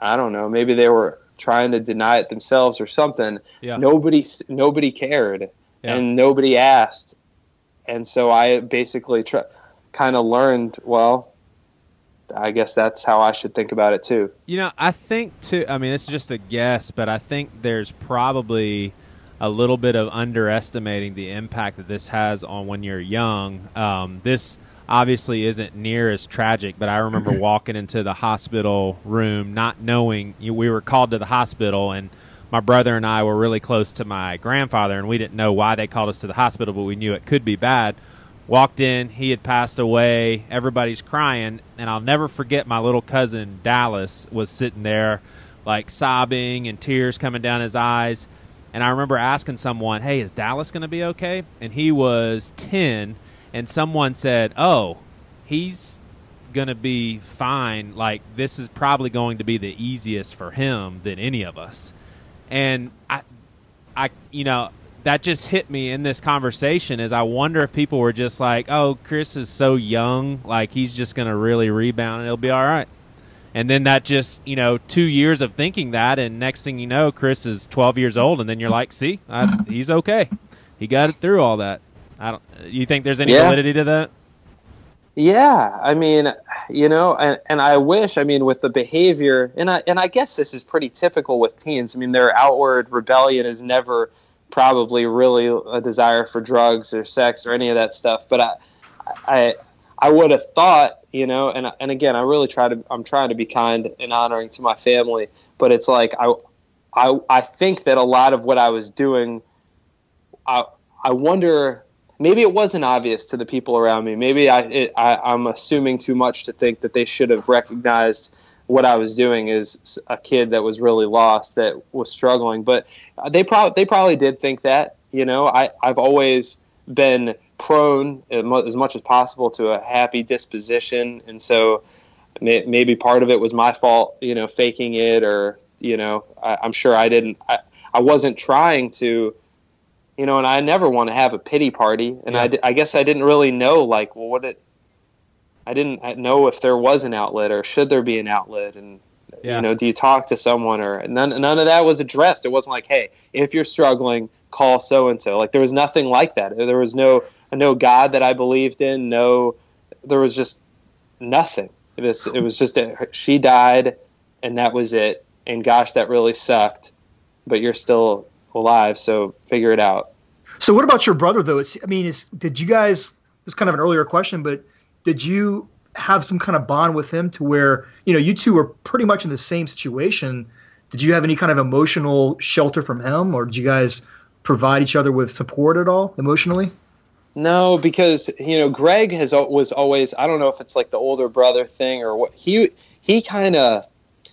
S4: i don't know maybe they were trying to deny it themselves or something
S1: Yeah.
S4: nobody nobody cared
S1: Yeah.
S4: and nobody asked and so i basically tr- kind of learned well i guess that's how i should think about it too
S1: You know, I think too. I mean, it's just a guess, but I think there's probably a little bit of underestimating the impact that this has on when you're young. Um, this obviously isn't near as tragic, but I remember walking into the hospital room not knowing you, we were called to the hospital and. My brother and I were really close to my grandfather, and we didn't know why they called us to the hospital, but we knew it could be bad. Walked in, he had passed away. Everybody's crying, and I'll never forget my little cousin Dallas was sitting there, like sobbing and tears coming down his eyes. And I remember asking someone, "Hey, is Dallas going to be okay?" And he was ten, and someone said, "Oh, he's going to be fine. Like this is probably going to be the easiest for him than any of us." And I, I, you know, that just hit me in this conversation is I wonder if people were just like, "Oh, Chris is so young, like he's just going to really rebound and it'll be all right." And then that just, you know, 2 years of thinking that and next thing you know, Chris is 12 years old and then you're like, "See, I, he's okay. He got it through all that." I don't you think there's any
S4: Yeah.
S1: validity to that?
S4: Yeah, I mean, you know, and, and I wish, I mean, with the behavior, and I and I guess this is pretty typical with teens. I mean, their outward rebellion is never probably really a desire for drugs or sex or any of that stuff. But I, I, I would have thought, you know, and and again, I really try to, I'm trying to be kind and honoring to my family, but it's like I, I, I think that a lot of what I was doing, I, I wonder maybe it wasn't obvious to the people around me. Maybe I, it, I I'm assuming too much to think that they should have recognized what I was doing as a kid that was really lost, that was struggling. But they probably they probably did think that. You know, I I've always been prone as much as possible to a happy disposition, and so may, maybe part of it was my fault. You know, faking it, or you know, I, I'm sure I didn't. I, I wasn't trying to you know, and I never want to have a pity party. And I
S1: Yeah.
S4: I, I guess I didn't really know, like, well, what it, I didn't know if there was an outlet or should there be an outlet. And,
S1: Yeah.
S4: you know, do you talk to someone or none, none of that was addressed. It wasn't like, hey, if you're struggling, call so and so. Like, there was nothing like that. There was no, no God that I believed in. No, there was just nothing. It was, it was just, a, she died and that was it. And gosh, that really sucked. But you're still alive, so figure it out.
S2: So what about your brother though? It's, I mean, is did you guys? This is kind of an earlier question, but did you have some kind of bond with him to where you know you two were pretty much in the same situation? Did you have any kind of emotional shelter from him, or did you guys provide each other with support at all emotionally?
S4: No, because you know Greg has was always I don't know if it's like the older brother thing or what he he kind of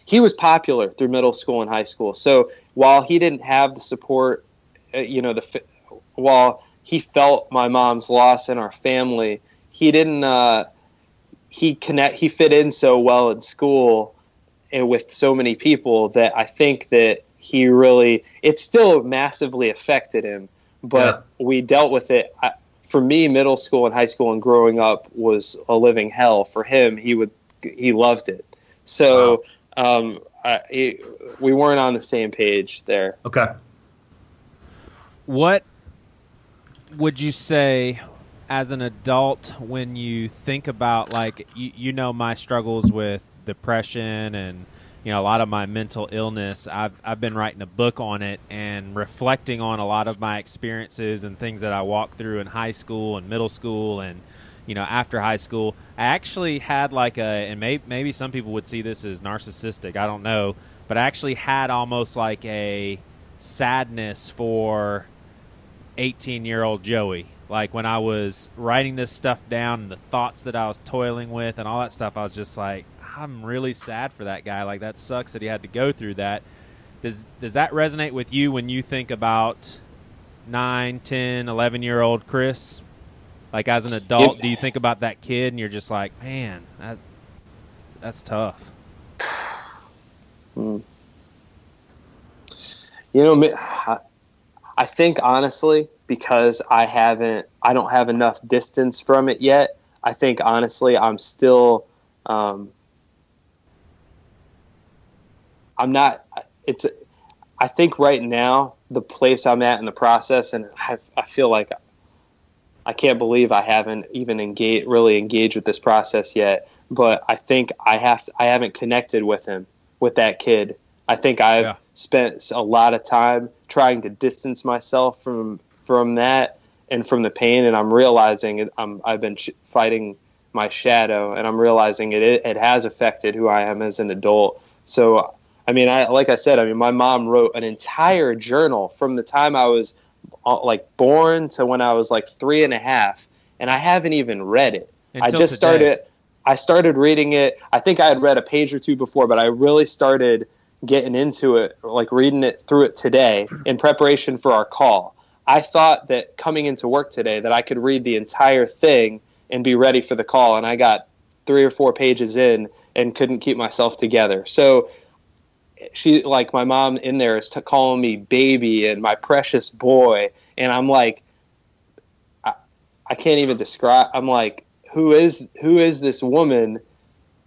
S4: he was popular through middle school and high school. So while he didn't have the support, uh, you know the while he felt my mom's loss in our family, he didn't uh, he connect he fit in so well in school and with so many people that I think that he really it still massively affected him, but yeah. we dealt with it. I, for me, middle school and high school and growing up was a living hell. For him, he would he loved it. So wow. um, I, he, we weren't on the same page there.
S5: Okay.
S1: What would you say as an adult when you think about like you, you know my struggles with depression and you know a lot of my mental illness I've, I've been writing a book on it and reflecting on a lot of my experiences and things that i walked through in high school and middle school and you know after high school i actually had like a and maybe, maybe some people would see this as narcissistic i don't know but i actually had almost like a sadness for 18 year old joey like when I was writing this stuff down and the thoughts that I was toiling with and all that stuff, I was just like, I'm really sad for that guy. Like that sucks that he had to go through that. Does does that resonate with you when you think about 9, 10, 11 year old Chris? Like as an adult, do you think about that kid and you're just like, man, that that's tough.
S4: Hmm. You know, I think honestly, because I haven't, I don't have enough distance from it yet. I think honestly, I'm still, um, I'm not. It's. I think right now the place I'm at in the process, and I, I feel like I can't believe I haven't even engaged, really engaged with this process yet. But I think I have. To, I haven't connected with him, with that kid. I think I've yeah. spent a lot of time trying to distance myself from from that and from the pain, and I'm realizing it, I'm, I've been sh- fighting my shadow, and I'm realizing it, it, it has affected who I am as an adult. So, I mean, I like I said, I mean, my mom wrote an entire journal from the time I was like born to when I was like three and a half, and I haven't even read it. Until I just today. started. I started reading it. I think I had read a page or two before, but I really started getting into it, like reading it through it today in preparation for our call. I thought that coming into work today that I could read the entire thing and be ready for the call, and I got three or four pages in and couldn't keep myself together. So she, like my mom in there, is t- calling me baby and my precious boy, and I'm like, I, I can't even describe. I'm like, who is who is this woman?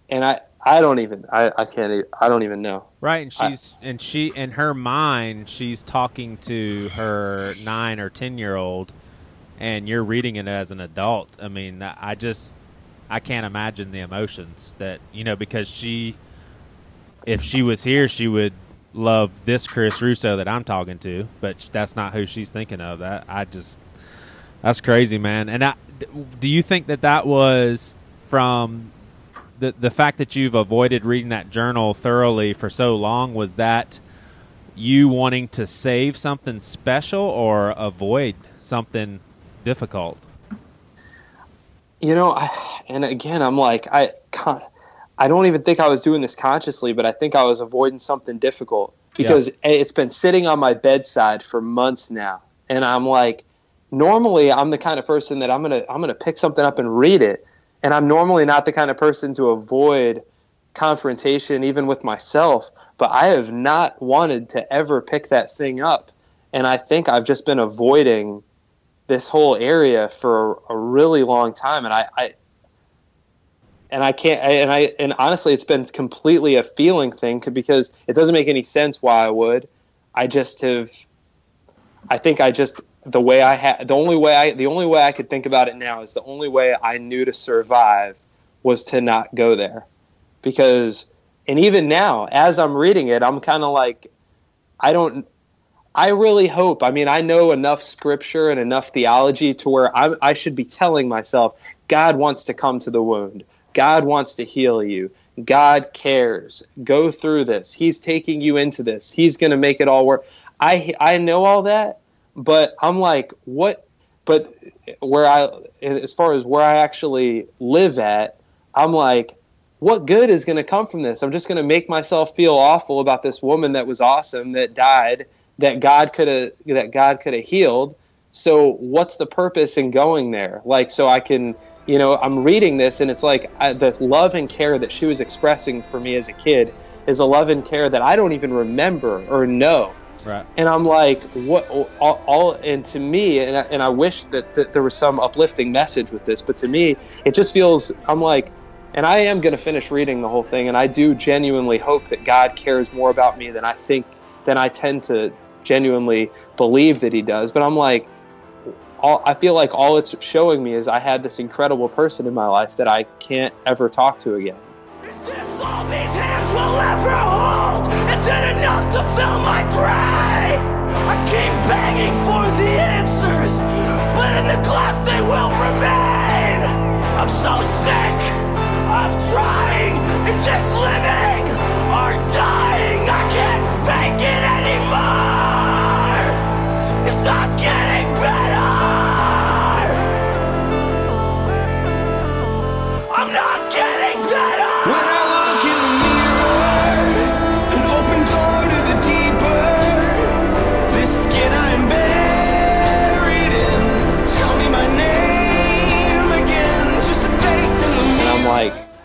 S4: And I I don't even I, I can't I don't even know.
S1: Right, and she's I, and she in her mind she's talking to her nine or ten year old, and you're reading it as an adult. I mean, I just I can't imagine the emotions that you know because she, if she was here, she would love this Chris Russo that I'm talking to, but that's not who she's thinking of. That I just that's crazy, man. And I, do you think that that was from the the fact that you've avoided reading that journal thoroughly for so long was that you wanting to save something special or avoid something difficult?
S4: You know, I, and again, I'm like I I don't even think I was doing this consciously, but I think I was avoiding something difficult because yeah. it's been sitting on my bedside for months now, and I'm like, normally I'm the kind of person that I'm gonna I'm gonna pick something up and read it, and I'm normally not the kind of person to avoid confrontation, even with myself. But I have not wanted to ever pick that thing up. And I think I've just been avoiding this whole area for a, really long time. And I, I and I can't, and I, and honestly, it's been completely a feeling thing because it doesn't make any sense why I would. I just have, I think I just the way I had the only way I the only way I could think about it now is the only way I knew to survive was to not go there. Because and even now as I'm reading it I'm kind of like I don't I really hope I mean I know enough scripture and enough theology to where I I should be telling myself God wants to come to the wound. God wants to heal you. God cares. Go through this. He's taking you into this. He's going to make it all work. I I know all that but I'm like, what? But where I, as far as where I actually live at, I'm like, what good is going to come from this? I'm just going to make myself feel awful about this woman that was awesome that died, that God could have, that God could have healed. So what's the purpose in going there? Like, so I can you know, I'm reading this and it's like I, the love and care that she was expressing for me as a kid is a love and care that I don't even remember or know.
S1: Right.
S4: And I'm like, what? All, all and to me, and I, and I wish that, that there was some uplifting message with this, but to me, it just feels. I'm like, and I am going to finish reading the whole thing, and I do genuinely hope that God cares more about me than I think, than I tend to genuinely believe that He does. But I'm like, all, I feel like all it's showing me is I had this incredible person in my life that I can't ever talk to again.
S3: Is this all these hands will ever hold? Is it enough to fill my grave? I keep begging for the answers, but in the glass they will remain. I'm so sick of trying. Is this living or dying? I can't fake it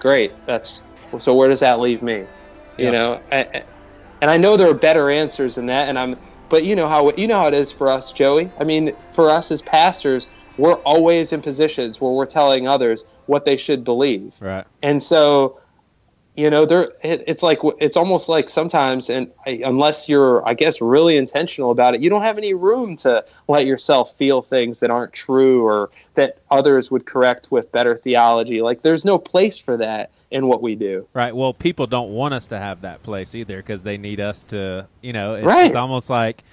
S4: great. That's so. Where does that leave me? You
S1: Yeah.
S4: know, and, and I know there are better answers than that. And I'm, but you know how you know how it is for us, Joey. I mean, for us as pastors, we're always in positions where we're telling others what they should believe.
S1: Right.
S4: And so, you know, there it, it's like it's almost like sometimes, and I, unless you're, I guess, really intentional about it, you don't have any room to let yourself feel things that aren't true or that others would correct with better theology. Like, there's no place for that in what we do.
S1: Right. Well, people don't want us to have that place either because they need us to, you know, it's,
S4: Right.
S1: it's almost like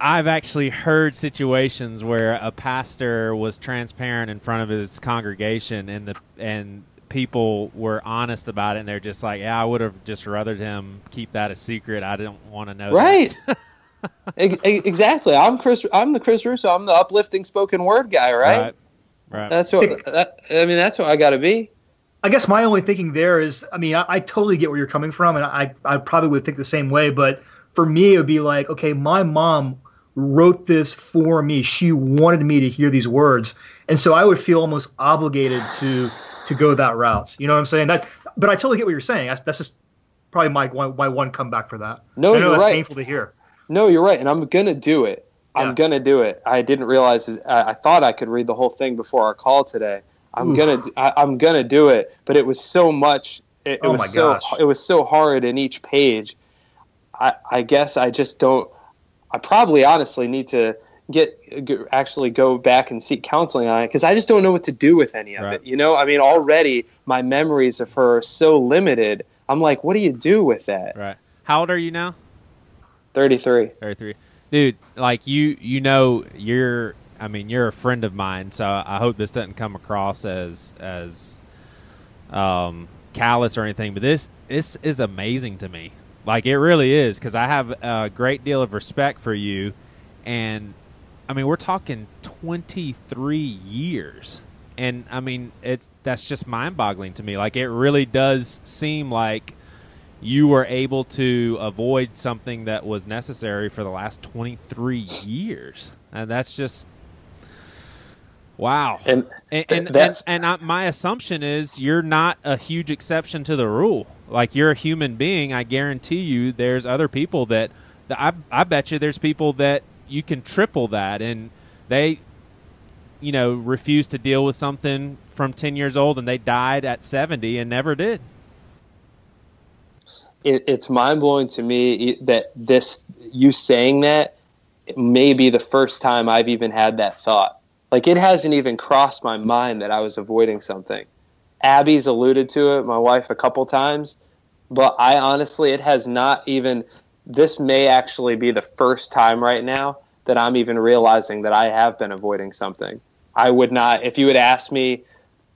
S1: I've actually heard situations where a pastor was transparent in front of his congregation and the and people were honest about it and they're just like, yeah, I would have just rather him keep that a secret. I didn't want to know.
S4: Right. Ex- ex- exactly. I'm Chris. I'm the Chris Russo. I'm the uplifting spoken word guy. Right.
S1: Right. Right.
S4: That's what. That, I mean, that's what I got to be.
S2: I guess my only thinking there is, I mean, I, I totally get where you're coming from, and I, I probably would think the same way. But for me, it would be like, okay, my mom wrote this for me. She wanted me to hear these words, and so I would feel almost obligated to to go that route. You know what I'm saying? That, but I totally get what you're saying. That's, that's just probably my one, my one comeback for that.
S4: No,
S2: I know
S4: you're
S2: that's
S4: right.
S2: painful to hear.
S4: No, you're right, and I'm gonna do it.
S2: Yeah.
S4: I'm gonna do it. I didn't realize. I, I thought I could read the whole thing before our call today. I'm
S2: Oof.
S4: gonna. I, am gonna do it. But it was so much. It, it
S2: Oh
S4: was
S2: my
S4: so.
S2: gosh.
S4: It was so hard in each page. I, I guess I just don't. I probably honestly need to get, get actually go back and seek counseling on it because I just don't know what to do with any of
S1: Right.
S4: it. You know, I mean, already my memories of her are so limited. I'm like, what do you do with that?
S1: Right. How old are you now?
S4: Thirty-three.
S1: 33 dude like you you know you're i mean you're a friend of mine so i hope this doesn't come across as as um callous or anything but this this is amazing to me like it really is because i have a great deal of respect for you and i mean we're talking 23 years. And i mean it that's just mind-boggling to me. Like it really does seem like you were able to avoid something that was necessary for the last 23 years. And that's just wow.
S4: And
S1: and and, and, and I, my assumption is you're not a huge exception to the rule. Like you're a human being. I guarantee you there's other people that, that I, I bet you there's people that you can triple that and they you know refuse to deal with something from 10 years old and they died at 70 and never did
S4: it, it's mind blowing to me that this you saying that may be the first time I've even had that thought. Like it hasn't even crossed my mind that I was avoiding something. Abby's alluded to it, my wife, a couple times, but I honestly, it has not even. This may actually be the first time right now that I'm even realizing that I have been avoiding something. I would not, if you had asked me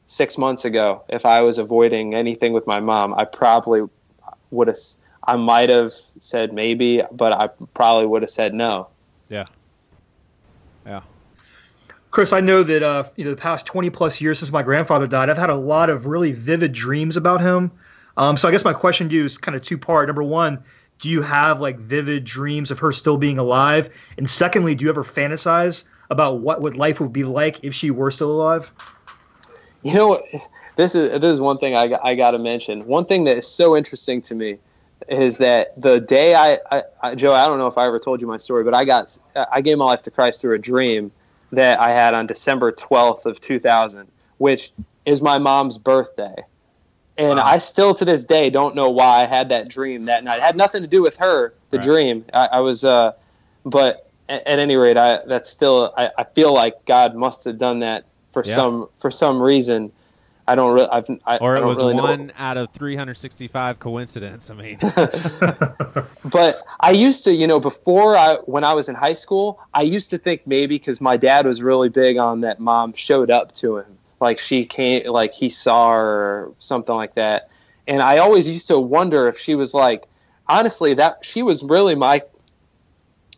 S4: six months ago if I was avoiding anything with my mom, I probably would have I might have said maybe, but I probably would have said no.
S1: yeah yeah
S2: Chris, I know that uh, you know the past twenty plus years since my grandfather died, I've had a lot of really vivid dreams about him. Um, so I guess my question to you is kind of two part. Number one, do you have like vivid dreams of her still being alive? And secondly, do you ever fantasize about what would life would be like if she were still alive?
S4: You know, this is this is one thing I, I got to mention. One thing that is so interesting to me is that the day I, I, I, Joe, I don't know if I ever told you my story, but I got I gave my life to Christ through a dream that I had on December 12th of 2000, which is my mom's birthday. And wow. I still to this day don't know why I had that dream that night. It had nothing to do with her, the right. dream. I, I was, uh, but at, at, any rate, I that's still I, I feel like God must have done that for yeah. some for some reason. I don't really. I've, I,
S1: or
S4: it
S1: was
S4: really
S1: one
S4: know.
S1: out of 365 coincidence. I mean,
S4: but I used to, you know, before I when I was in high school, I used to think maybe because my dad was really big on that, mom showed up to him, like she came, like he saw her or something like that, and I always used to wonder if she was like, honestly, that she was really my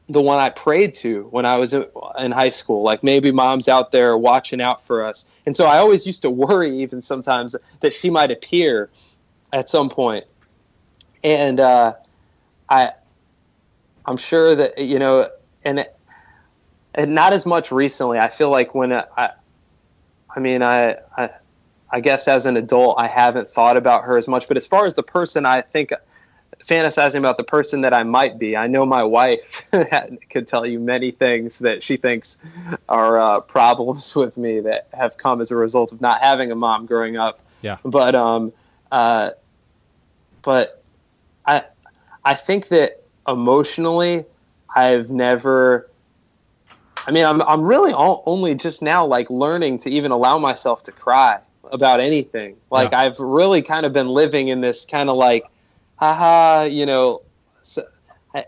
S4: the one I prayed to when I was in high school. Like maybe mom's out there watching out for us. And so I always used to worry, even sometimes, that she might appear at some point. And uh, I, I'm sure that you know, and and not as much recently. I feel like when I, I mean, I, I, I guess as an adult, I haven't thought about her as much. But as far as the person, I think fantasizing about the person that I might be. I know my wife could tell you many things that she thinks are uh, problems with me that have come as a result of not having a mom growing up.
S1: Yeah.
S4: But um, uh, but I I think that emotionally, I've never. I mean, I'm I'm really all, only just now like learning to even allow myself to cry about anything. Like yeah. I've really kind of been living in this kind of like haha, you know,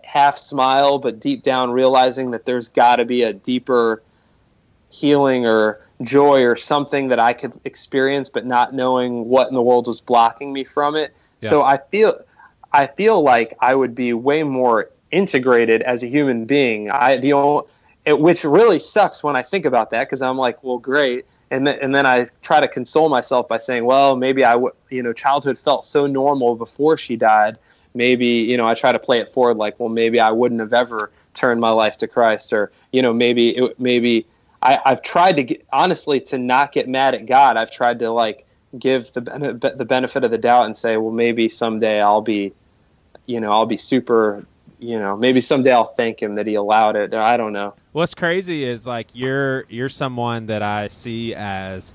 S4: half smile, but deep down realizing that there's got to be a deeper healing or joy or something that I could experience, but not knowing what in the world was blocking me from it. Yeah. So I feel, I feel like I would be way more integrated as a human being. I the only, it, which really sucks when I think about that because I'm like, well, great and then and then I try to console myself by saying, well, maybe I w- you know childhood felt so normal before she died. Maybe you know I try to play it forward like, well, maybe I wouldn't have ever turned my life to Christ, or you know maybe it, maybe I, I've tried to get, honestly to not get mad at God. I've tried to like give the the benefit of the doubt and say, well, maybe someday I'll be, you know, I'll be super you know, maybe someday I'll thank him that he allowed it. I don't know.
S1: What's crazy is like you're you're someone that I see as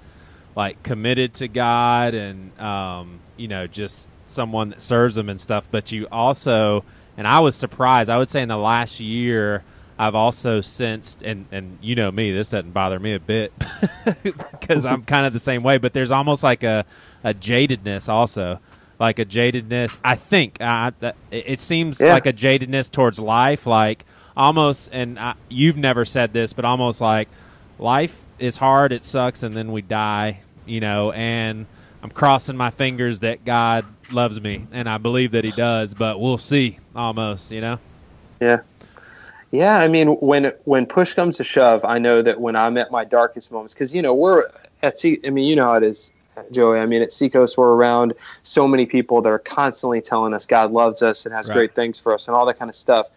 S1: like committed to God and um, you know just someone that serves him and stuff. But you also, and I was surprised. I would say in the last year, I've also sensed, and and you know me, this doesn't bother me a bit because I'm kind of the same way. But there's almost like a a jadedness also like a jadedness. I think uh, it seems yeah. like a jadedness towards life, like almost. And I, you've never said this, but almost like life is hard, it sucks, and then we die. You know, and I'm crossing my fingers that God loves me, and I believe that He does. But we'll see. Almost, you know.
S4: Yeah. Yeah, I mean, when when push comes to shove, I know that when I'm at my darkest moments, because you know we're at sea. I mean, you know how it is Joey. I mean, at Seacoast, we're around so many people that are constantly telling us God loves us and has right. great things for us and all that kind of stuff.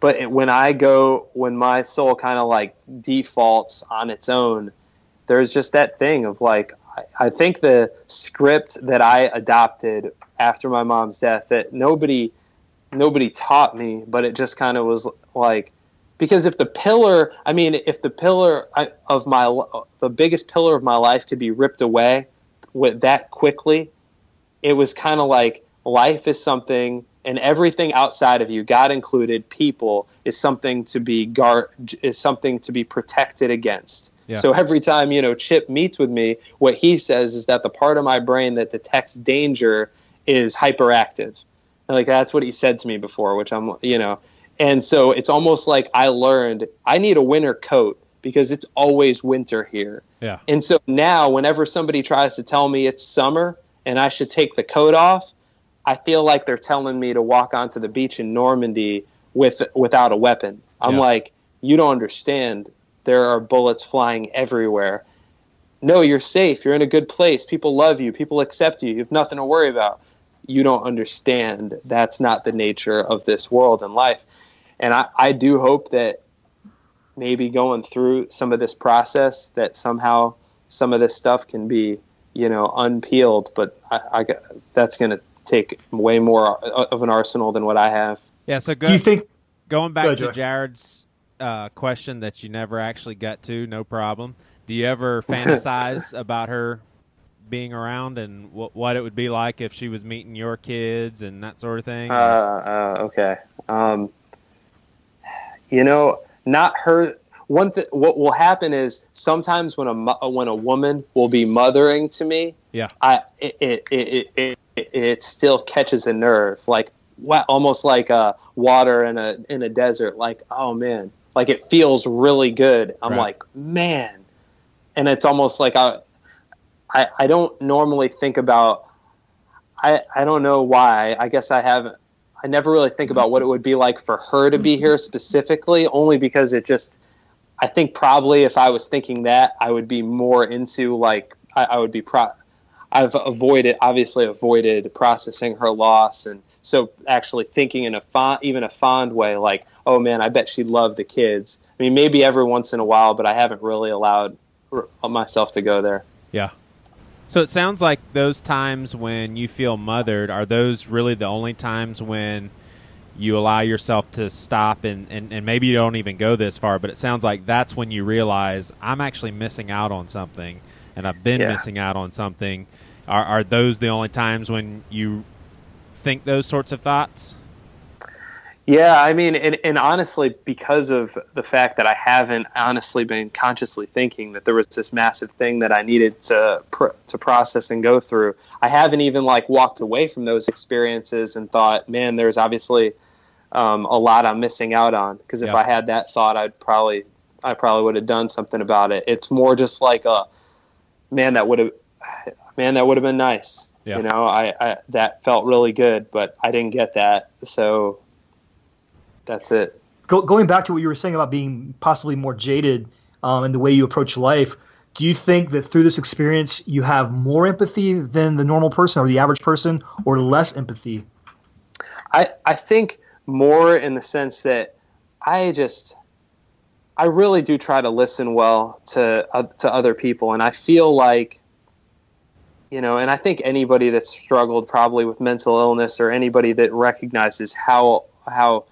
S4: But when I go, when my soul kind of like defaults on its own, there's just that thing of like, I, I think the script that I adopted after my mom's death that nobody, nobody taught me, but it just kind of was like, because if the pillar, I mean, if the pillar of my, the biggest pillar of my life could be ripped away, with that quickly, it was kind of like life is something and everything outside of you, God included, people is something to be guard is something to be protected against. Yeah. So every time you know Chip meets with me, what he says is that the part of my brain that detects danger is hyperactive. And like that's what he said to me before, which I'm you know, and so it's almost like I learned I need a winter coat because it's always winter here.
S1: Yeah.
S4: And so now, whenever somebody tries to tell me it's summer and I should take the coat off, I feel like they're telling me to walk onto the beach in Normandy with without a weapon. I'm yeah. like, you don't understand. There are bullets flying everywhere. No, you're safe. You're in a good place. People love you. People accept you. You have nothing to worry about. You don't understand. That's not the nature of this world and life. And I, I do hope that maybe going through some of this process that somehow some of this stuff can be you know, unpeeled. But I, I that's going to take way more of an arsenal than what I have.
S1: Yeah. So go,
S2: Do you think?
S1: going back
S2: Go ahead,
S1: to Jared's uh, question that you never actually got to, no problem. Do you ever fantasize about her being around and wh- what it would be like if she was meeting your kids and that sort of thing?
S4: Uh, uh, okay. Um, you know, not her. One th- what will happen is sometimes when a mo- when a woman will be mothering to me,
S1: yeah.
S4: I it it it, it, it, it still catches a nerve, like wa- almost like uh, water in a in a desert. Like oh man, like it feels really good. I'm
S1: Right.
S4: like man, and it's almost like I, I I don't normally think about. I I don't know why. I guess I haven't. I never really think about what it would be like for her to be here specifically, only because it just. I think probably if I was thinking that, I would be more into like I, I would be pro. I've avoided obviously avoided processing her loss, and so actually thinking in a fond, even a fond way, like, oh man, I bet she'd love the kids. I mean, maybe every once in a while, but I haven't really allowed myself to go there.
S1: Yeah. So it sounds like those times when you feel mothered are those really the only times when you allow yourself to stop and, and, and maybe you don't even go this far, but it sounds like that's when you realize I'm actually missing out on something and I've been
S4: Yeah.
S1: missing out on something. Are, are those the only times when you think those sorts of thoughts?
S4: Yeah, I mean, and, and honestly, because of the fact that I haven't honestly been consciously thinking that there was this massive thing that I needed to pr- to process and go through, I haven't even like walked away from those experiences and thought, man, there's obviously um, a lot I'm missing out on. Because if
S1: Yeah.
S4: I had that thought, I'd probably I probably would have done something about it. It's more just like a man that would have man that would have been nice.
S1: Yeah.
S4: You know, I, I that felt really good, but I didn't get that, so that's it.
S2: Go, going back to what you were saying about being possibly more jaded um, in the way you approach life, do you think that through this experience you have more empathy than the normal person or the average person, or less empathy?
S4: I, I think more in the sense that I just I really do try to listen well to uh, to other people, and I feel like you know, and I think anybody that's struggled probably with mental illness or anybody that recognizes how how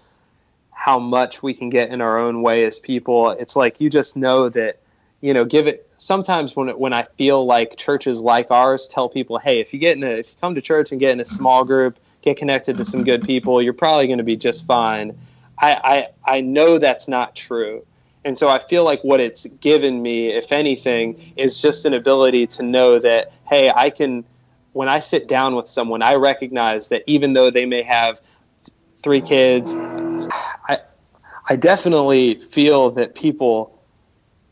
S4: how much we can get in our own way as people, it's like you just know that you know, give it. Sometimes when it, when I feel like churches like ours tell people, hey, if you get in a, if you come to church and get in a small group, get connected to some good people, you're probably going to be just fine. I, I I know that's not true, and so I feel like what it's given me, if anything, is just an ability to know that hey, I can. When I sit down with someone, I recognize that even though they may have three kids, I I definitely feel that people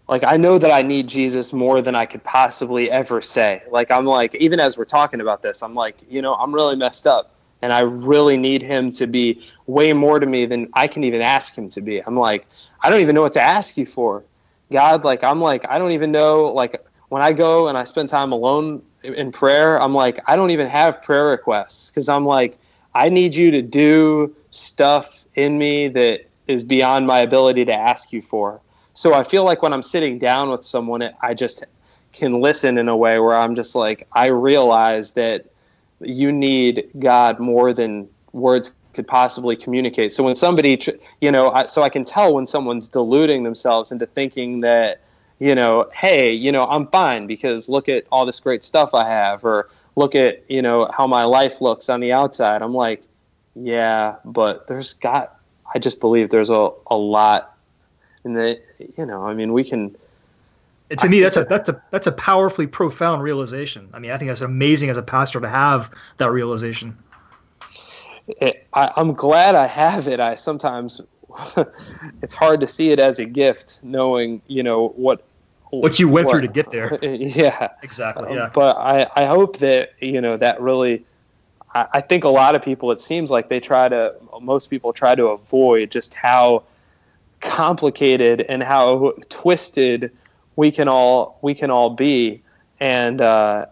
S4: like I know that I need Jesus more than I could possibly ever say. Like I'm like even as we're talking about this, I'm like, you know, I'm really messed up and I really need him to be way more to me than I can even ask him to be. I'm like, I don't even know what to ask you for. God, like I'm like I don't even know like when I go and I spend time alone in prayer, I'm like I don't even have prayer requests cuz I'm like I need you to do stuff in me that is beyond my ability to ask you for. So I feel like when I'm sitting down with someone, I just can listen in a way where I'm just like, I realize that you need God more than words could possibly communicate. So when somebody, you know, I, so I can tell when someone's deluding themselves into thinking that, you know, hey, you know, I'm fine because look at all this great stuff I have, or look at, you know, how my life looks on the outside. I'm like, yeah, but there's got, I just believe there's a, a lot and that you know i mean we can
S2: And to me, that's a that's a that's a powerfully profound realization. I mean, I think that's amazing as a pastor to have that realization.
S4: it, I, i'm glad i have it i sometimes it's hard to see it as a gift knowing you know what
S2: What you went through to get there.
S4: yeah
S2: Exactly.
S4: Um,
S2: Yeah.
S4: but I, I hope that you know that really I, I think a lot of people it seems like they try to most people try to avoid just how complicated and how twisted we can all we can all be and uh,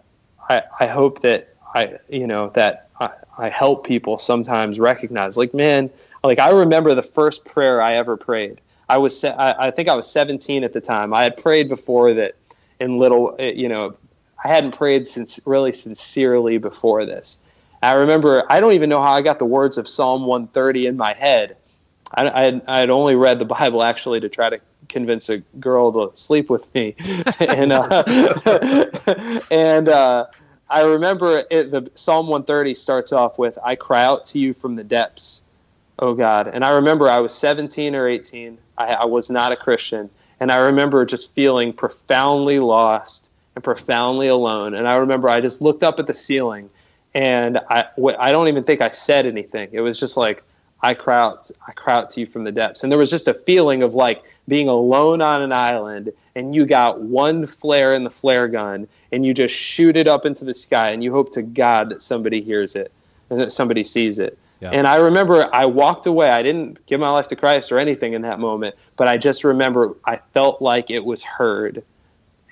S4: I, I hope that I you know that I, I help people sometimes recognize like man like I remember the first prayer I ever prayed I was I, I think I was 17 at the time I had prayed before that in little uh, you know I hadn't prayed since really sincerely before this. I remember I don't even know how I got the words of Psalm 130 in my head. I, I, had, I had only read the Bible actually to try to convince a girl to sleep with me, and uh, and uh, I remember it, the Psalm 130 starts off with "I cry out to you from the depths, oh God." And I remember I was 17 or 18. I, I was not a Christian, and I remember just feeling profoundly lost and profoundly alone. And I remember I just looked up at the ceiling, and I I don't even think I said anything. It was just like I cry out, I cry out to you from the depths. And there was just a feeling of like being alone on an island and you got one flare in the flare gun and you just shoot it up into the sky and you hope to God that somebody hears it and that somebody sees it. Yeah. And I remember I walked away. I didn't give my life to Christ or anything in that moment, but I just remember I felt like it was heard.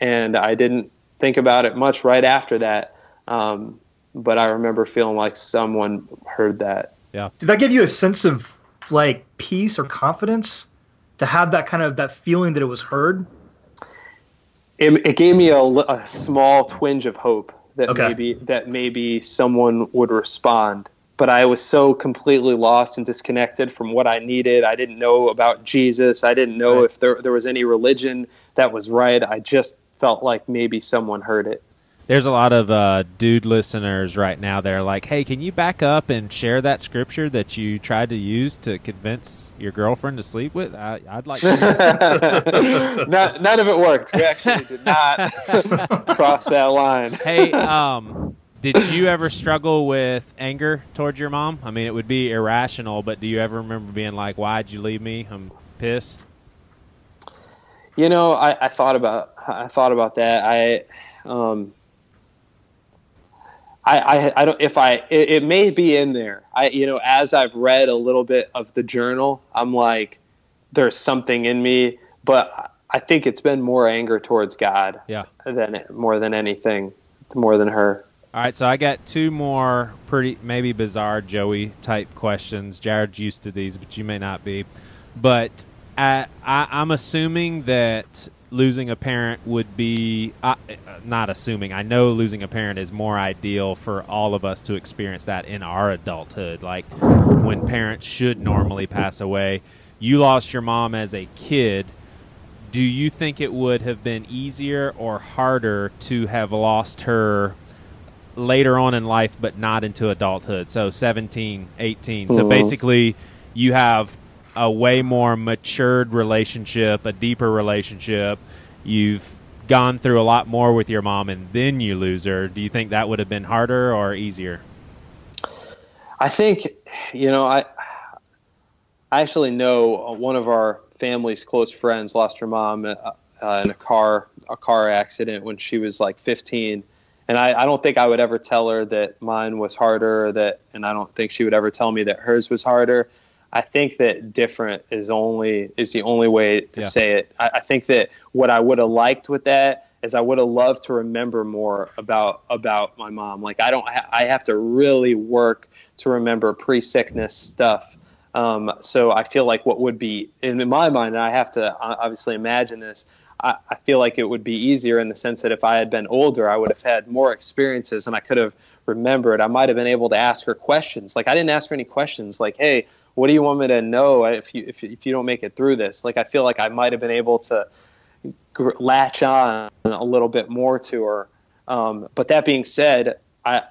S4: And I didn't think about it much right after that. Um, but I remember feeling like someone heard that.
S1: Yeah.
S2: Did that give you a sense of like peace or confidence to have that kind of that feeling that it was heard?
S4: it, it gave me a, a, small twinge of hope that okay. maybe that maybe someone would respond but I was so completely lost and disconnected from what I needed. I didn't know about Jesus. I didn't know right. if there there was any religion that was right. I just felt like maybe someone heard it
S1: there's a lot of uh, dude listeners right now. They're like, "Hey, can you back up and share that scripture that you tried to use to convince your girlfriend to sleep with?" I, would like.
S4: to none, none of it worked. We actually did not cross that line.
S1: hey, um, did you ever struggle with anger towards your mom? I mean, it would be irrational, but do you ever remember being like, "Why'd you leave me? I'm pissed."
S4: You know, I, I thought about I thought about that. I. Um, I, I, I don't if I it, it, may be in there. I you know as I've read a little bit of the journal, I'm like there's something in me, but I think it's been more anger towards God.
S1: Yeah.
S4: Than more than anything, more than her.
S1: All right, so I got two more pretty maybe bizarre Joey type questions. Jared's used to these, but you may not be. But I, I I'm assuming that losing a parent would be uh, not assuming i know losing a parent is more ideal for all of us to experience that in our adulthood like when parents should normally pass away you lost your mom as a kid do you think it would have been easier or harder to have lost her later on in life but not into adulthood so 17 18 mm-hmm. so basically you have a way more matured relationship, a deeper relationship. You've gone through a lot more with your mom and then you lose her. Do you think that would have been harder or easier?
S4: I think, you know, I I actually know one of our family's close friends lost her mom uh, uh, in a car a car accident when she was like 15 and I, I, don't think I would ever tell her that mine was harder that and I don't think she would ever tell me that hers was harder I think that different is only is the only way to yeah. say it. I, I, think that what I would have liked with that is I would have loved to remember more about about my mom. Like I don't ha- I have to really work to remember pre sickness stuff. Um, so I feel like what would be in my mind, and I have to obviously imagine this. I, I feel like it would be easier in the sense that if I had been older, I would have had more experiences and I could have remembered. I might have been able to ask her questions. Like I didn't ask her any questions like, "Hey, what do you want me to know if you if, if you don't make it through this like i feel like i might have been able to gr- latch on a little bit more to her um, but that being said i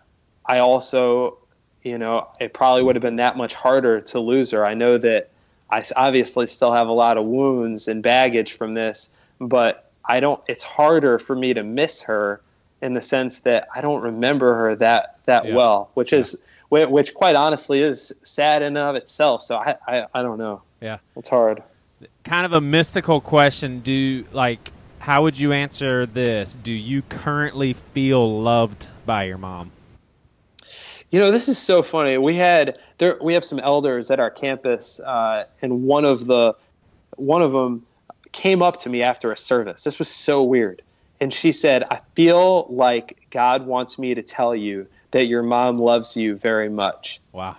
S4: i also you know it probably would have been that much harder to lose her i know that i obviously still have a lot of wounds and baggage from this but i don't it's harder for me to miss her in the sense that i don't remember her that that yeah. well which yeah. is which quite honestly is sad in of itself. So I, I, I don't know.
S1: Yeah,
S4: it's hard.
S1: Kind of a mystical question. Do like how would you answer this? Do you currently feel loved by your mom?
S4: You know, this is so funny. We had there we have some elders at our campus, uh, and one of the one of them came up to me after a service. This was so weird, and she said, "I feel like God wants me to tell you that your mom loves you very much.
S1: Wow.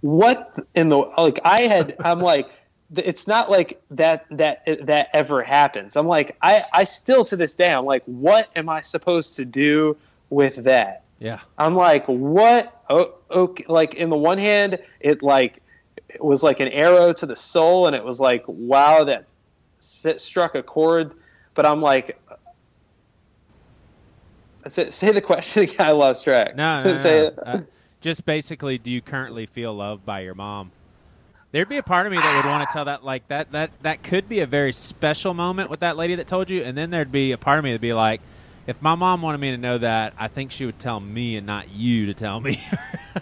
S4: What in the like I had I'm like it's not like that that that ever happens. I'm like I I still to this day I'm like what am I supposed to do with that?
S1: Yeah.
S4: I'm like what oh, okay like in the one hand it like it was like an arrow to the soul and it was like wow that struck a chord but I'm like say, say the question again I lost track.
S1: No, no, no,
S4: say
S1: no.
S4: it.
S1: Uh, just basically, do you currently feel loved by your mom? There'd be a part of me that would want to tell that like that that that could be a very special moment with that lady that told you, and then there'd be a part of me that'd be like, if my mom wanted me to know that, I think she would tell me and not you to tell me.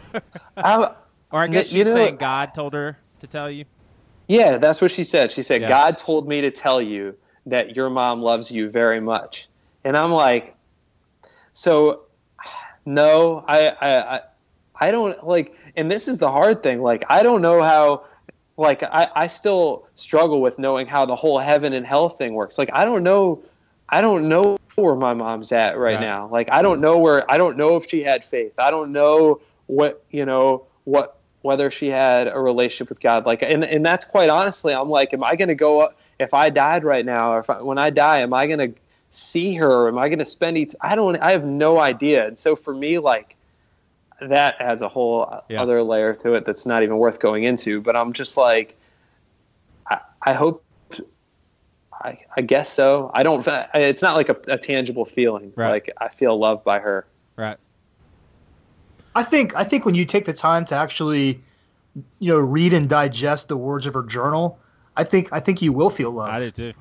S4: I,
S1: or I guess
S4: You
S1: she's
S4: know-
S1: saying God told her to tell you.
S4: Yeah, that's what she said. She said,
S1: Yeah.
S4: God told me to tell you that your mom loves you very much. And I'm like, so no, I, I, I, I don't like, and this is the hard thing. Like, I don't know how, like, I, I still struggle with knowing how the whole heaven and hell thing works. Like, I don't know, I don't know where my mom's at right,
S1: Right.
S4: now. Like, I don't know where, I don't know if she had faith. I don't know what, you know, what, whether she had a relationship with God. Like, and, and that's quite honestly, I'm like, am I going to go up if I died right now, or if I, when I die, am I going to see her? Or am I going to spend? Et- I don't. I have no idea. And so for me, like, that adds a whole
S1: Yeah.
S4: other layer to it that's not even worth going into. But I'm just like, I, I hope. I, I guess so. I don't. It's not like a, a tangible feeling.
S1: Right.
S4: Like I feel loved by her.
S1: Right.
S2: I think I think when you take the time to actually, you know, read and digest the words of her journal, I think I think you will feel loved.
S1: I did too.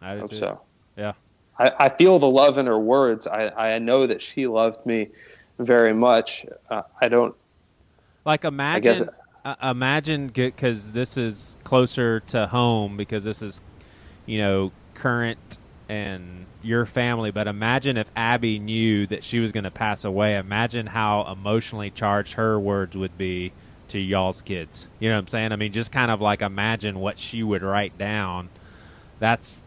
S1: I did
S4: hope
S1: too.
S4: so.
S1: Yeah.
S4: I, I feel the love in her words. I, I know that she loved me very much. Uh, I don't.
S1: Like
S4: guess-
S1: imagine, uh, imagine because this is closer to home because this is, you know, current and your family. But imagine if Abby knew that she was going to pass away. Imagine how emotionally charged her words would be to y'all's kids. You know what I'm saying? I mean, just kind of like imagine what she would write down. That's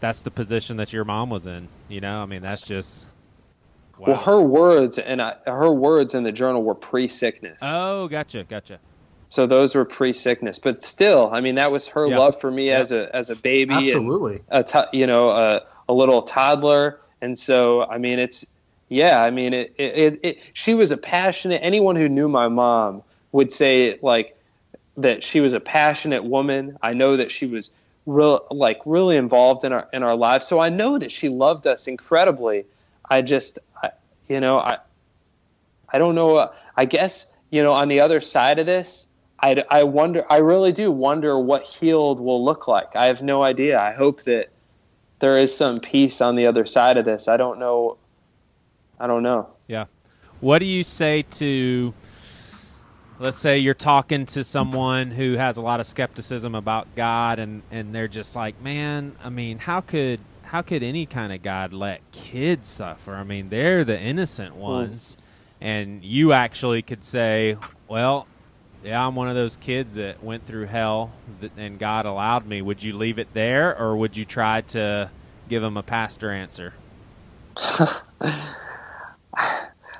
S1: that's the position that your mom was in. You know, I mean, that's just.
S4: Well, her words and I, her words in the journal were pre-sickness.
S1: Oh, gotcha, gotcha.
S4: So those were pre-sickness, but still, I mean, that was her
S1: Yeah.
S4: love for me
S1: Yeah.
S4: as a as a baby,
S2: Absolutely.
S4: a to- you know a, a little toddler, and so I mean, it's yeah, I mean, it, it, it, it she was a passionate. Anyone who knew my mom would say like that she was a passionate woman. I know that she was real like really involved in our in our lives, so I know that she loved us incredibly. I just, I, you know, I I don't know. uh, I guess you know on the other side of this. I, I wonder. I really do wonder what healed will look like. I have no idea. I hope that there is some peace on the other side of this. I don't know. I don't know.
S1: Yeah. What do you say to, let's say you're talking to someone who has a lot of skepticism about God, and and they're just like, man, I mean, how could how could any kind of God let kids suffer? I mean, they're the innocent hmm. ones, and you actually could say, well. Yeah, I'm one of those kids that went through hell, that, and God allowed me. Would you leave it there, or would you try to give them a pastor answer?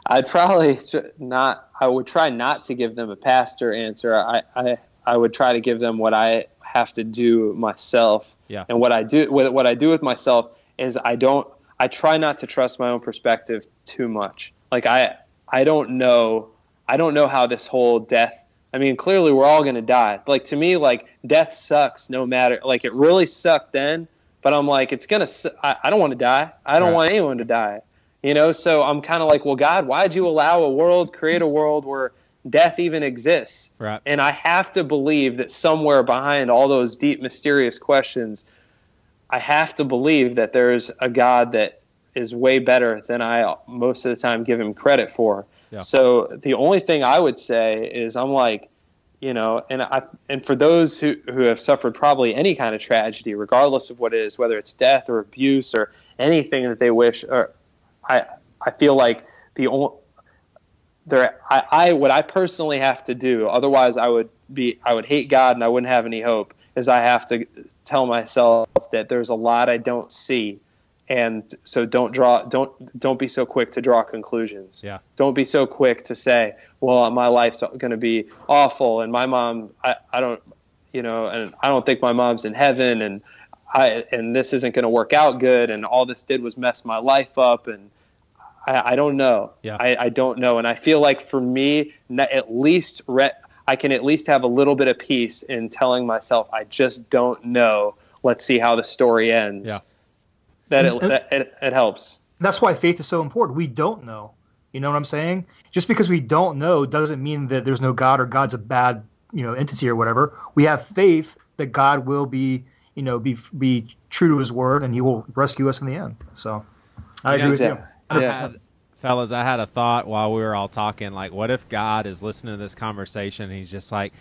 S4: I'd probably not. I would try not to give them a pastor answer. I, I, I would try to give them what I have to do myself.
S1: Yeah.
S4: And what I do, what, what I do with myself is I don't. I try not to trust my own perspective too much. Like I, I don't know. I don't know how this whole death. I mean, clearly we're all gonna die. Like to me, like death sucks no matter. Like it really sucked then, but I'm like, it's gonna. su- I, I don't want to die. I don't
S1: Right.
S4: want anyone to die you know so i'm kind of like well god why'd you allow a world create a world where death even exists
S1: Right.
S4: and i have to believe that somewhere behind all those deep mysterious questions i have to believe that there's a god that is way better than i most of the time give him credit for So the only thing i would say is i'm like you know and i and for those who who have suffered probably any kind of tragedy regardless of what it is whether it's death or abuse or anything that they wish or i i feel like the only there I, I what i personally have to do otherwise i would be i would hate god and i wouldn't have any hope is i have to tell myself that there's a lot i don't see and so don't draw don't don't be so quick to draw conclusions
S1: Yeah.
S4: don't be so quick to say well my life's going to be awful and my mom I, I don't you know, and I don't think my mom's in heaven, and I and this isn't going to work out good, and all this did was mess my life up, and I, I don't know.
S1: Yeah.
S4: I, I don't know, and I feel like for me, at least re- I can at least have a little bit of peace in telling myself I just don't know. Let's see how the story ends.
S1: Yeah.
S4: That it,
S2: And-
S4: that it, it helps.
S2: That's why faith is so important. We don't know. You know what I'm saying? Just because we don't know doesn't mean that there's no God or God's a bad, you know, entity or whatever. We have faith that God will be, you know, be be true to His word and He will rescue us in the end. So, I
S1: You know,
S2: agree with you.
S4: exactly.
S1: I
S4: Yeah.
S1: fellas, I had a thought while we were all talking. Like, what if God is listening to this conversation? And he's just like,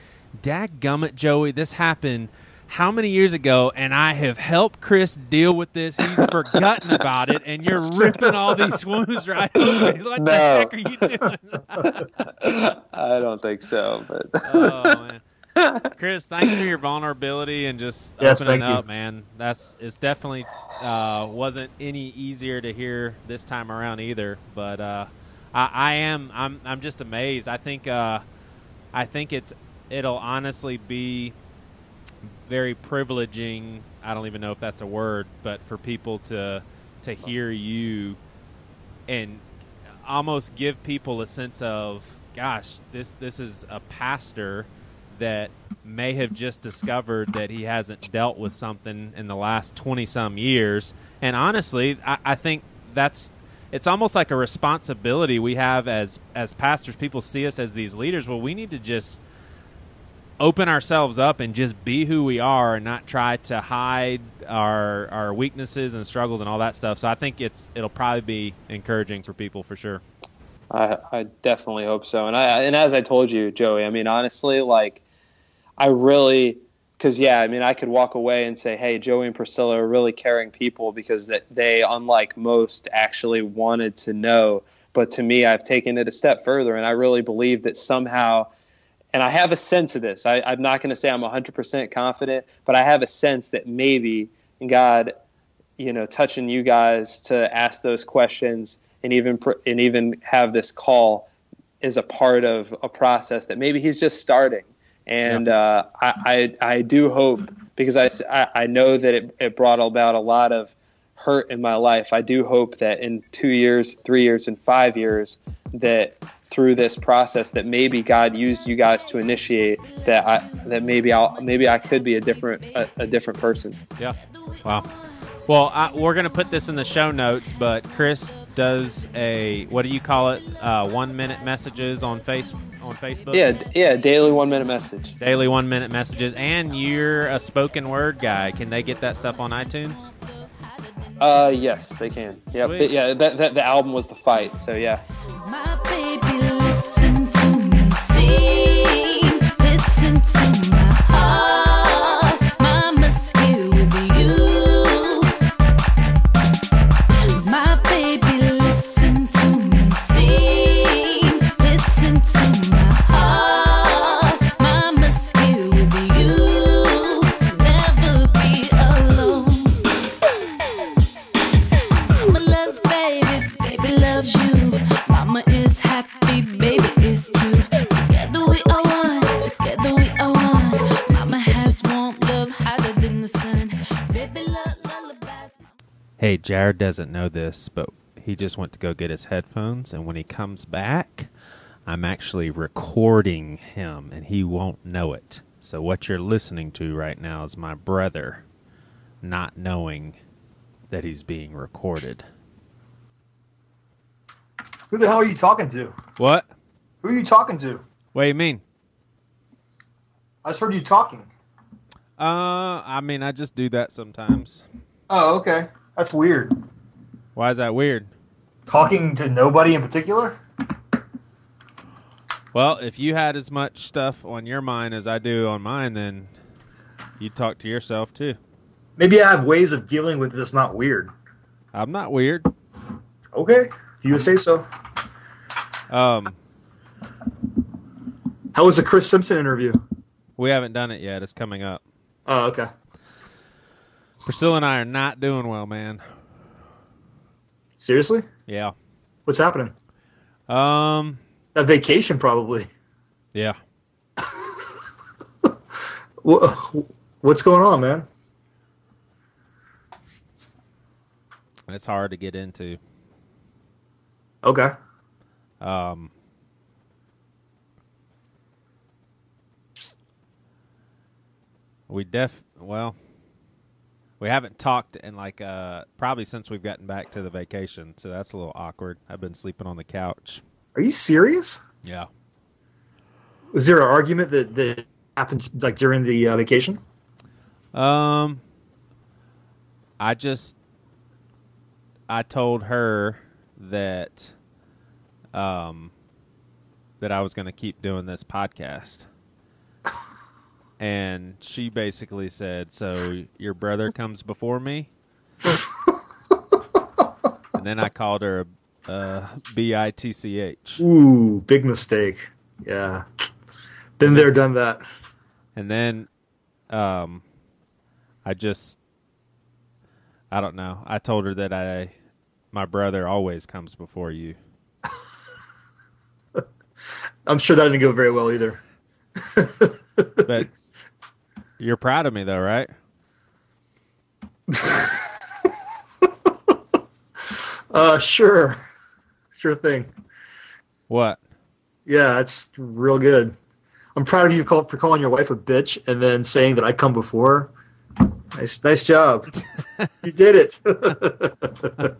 S1: "Dag gummit, Joey, this happened how many years ago, and I have helped Chris deal with this. He's forgotten about it, and you're ripping all these wounds right away. What the heck are you doing?"
S4: I don't think so, but
S1: oh man. Chris, thanks for your vulnerability and just
S2: Yes,
S1: opening
S2: thank you.
S1: up, man. That's it's definitely uh, wasn't any easier to hear this time around either. But uh, I, I am I'm I'm just amazed. I think uh, I think it's it'll honestly be very privileging. I don't even know if that's a word, but for people to to hear you and almost give people a sense of gosh this this is a pastor that may have just discovered that he hasn't dealt with something in the last 20 some years and honestly I, I think that's it's almost like a responsibility we have as as pastors people see us as these leaders well we need to just open ourselves up and just be who we are and not try to hide our our weaknesses and struggles and all that stuff. So I think it's it'll probably be encouraging for people for sure.
S4: I, I definitely hope so. And I and as I told you, Joey, I mean honestly, like I really because yeah, I mean I could walk away and say, hey, Joey and Priscilla are really caring people because that they, unlike most, actually wanted to know. But to me, I've taken it a step further, and I really believe that somehow. And I have a sense of this. I, I'm not going to say I'm 100% confident, but I have a sense that maybe God, you know, touching you guys to ask those questions and even and even have this call is a part of a process that maybe he's just starting. And uh, I, I I do hope because I I know that it, it brought about a lot of hurt in my life. I do hope that in two years, three years, and five years that through this process that maybe God used you guys to initiate that I that maybe I'll maybe I could be a different a, a different person.
S1: Yeah. Wow. Well, I, we're going to put this in the show notes, but Chris does a what do you call it? Uh, one minute messages on face on Facebook.
S4: Yeah, yeah, daily one minute message.
S1: Daily one minute messages, and you're a spoken word guy. Can they get that stuff on iTunes?
S4: Uh, yes, they can. Yeah, but yeah. That, that the album was the fight. So yeah.
S1: Hey, Jared doesn't know this, but he just went to go get his headphones, and when he comes back, I'm actually recording him, and he won't know it. So, what you're listening to right now is my brother not knowing that he's being recorded.
S2: Who the hell are you talking to?
S1: What?
S2: Who are you talking to?
S1: What do you mean?
S2: I just heard you talking.
S1: Uh, I mean, I just do that sometimes.
S2: Oh, okay. That's weird.
S1: Why is that weird?
S2: Talking to nobody in particular?
S1: Well, if you had as much stuff on your mind as I do on mine, then you talk to yourself too.
S2: Maybe I have ways of dealing with this not weird.
S1: I'm not weird.
S2: Okay. If you would say so.
S1: Um,
S2: How was the Chris Simpson interview?
S1: we haven't done it yet. It's coming up.
S2: Oh, okay.
S1: Priscilla and I are not doing well, man.
S2: Seriously?
S1: Yeah.
S2: What's happening?
S1: Um.
S2: A vacation, probably.
S1: Yeah.
S2: What's going on, man?
S1: It's hard to get into.
S2: Okay.
S1: Um, we def well, we haven't talked in like uh probably since we've gotten back to the vacation, so that's a little awkward. I've been sleeping on the couch.
S2: Are you serious?
S1: Yeah.
S2: Was there an argument that, that happened like during the uh, vacation?
S1: Um, I just I told her that um that I was going to keep doing this podcast. And she basically said, "So your brother comes before me?" and then I called her a, a B I T C H.
S2: Ooh, big mistake. Yeah. Been there, done that.
S1: And then um I just I don't know. I told her that I my brother always comes before you.
S2: I'm sure that didn't go very well either.
S1: But you're proud of me though, right?
S2: Uh, sure. Sure thing.
S1: What?
S2: Yeah, it's real good. I'm proud of you for calling your wife a bitch and then saying that I come before. Nice, nice job. you did it.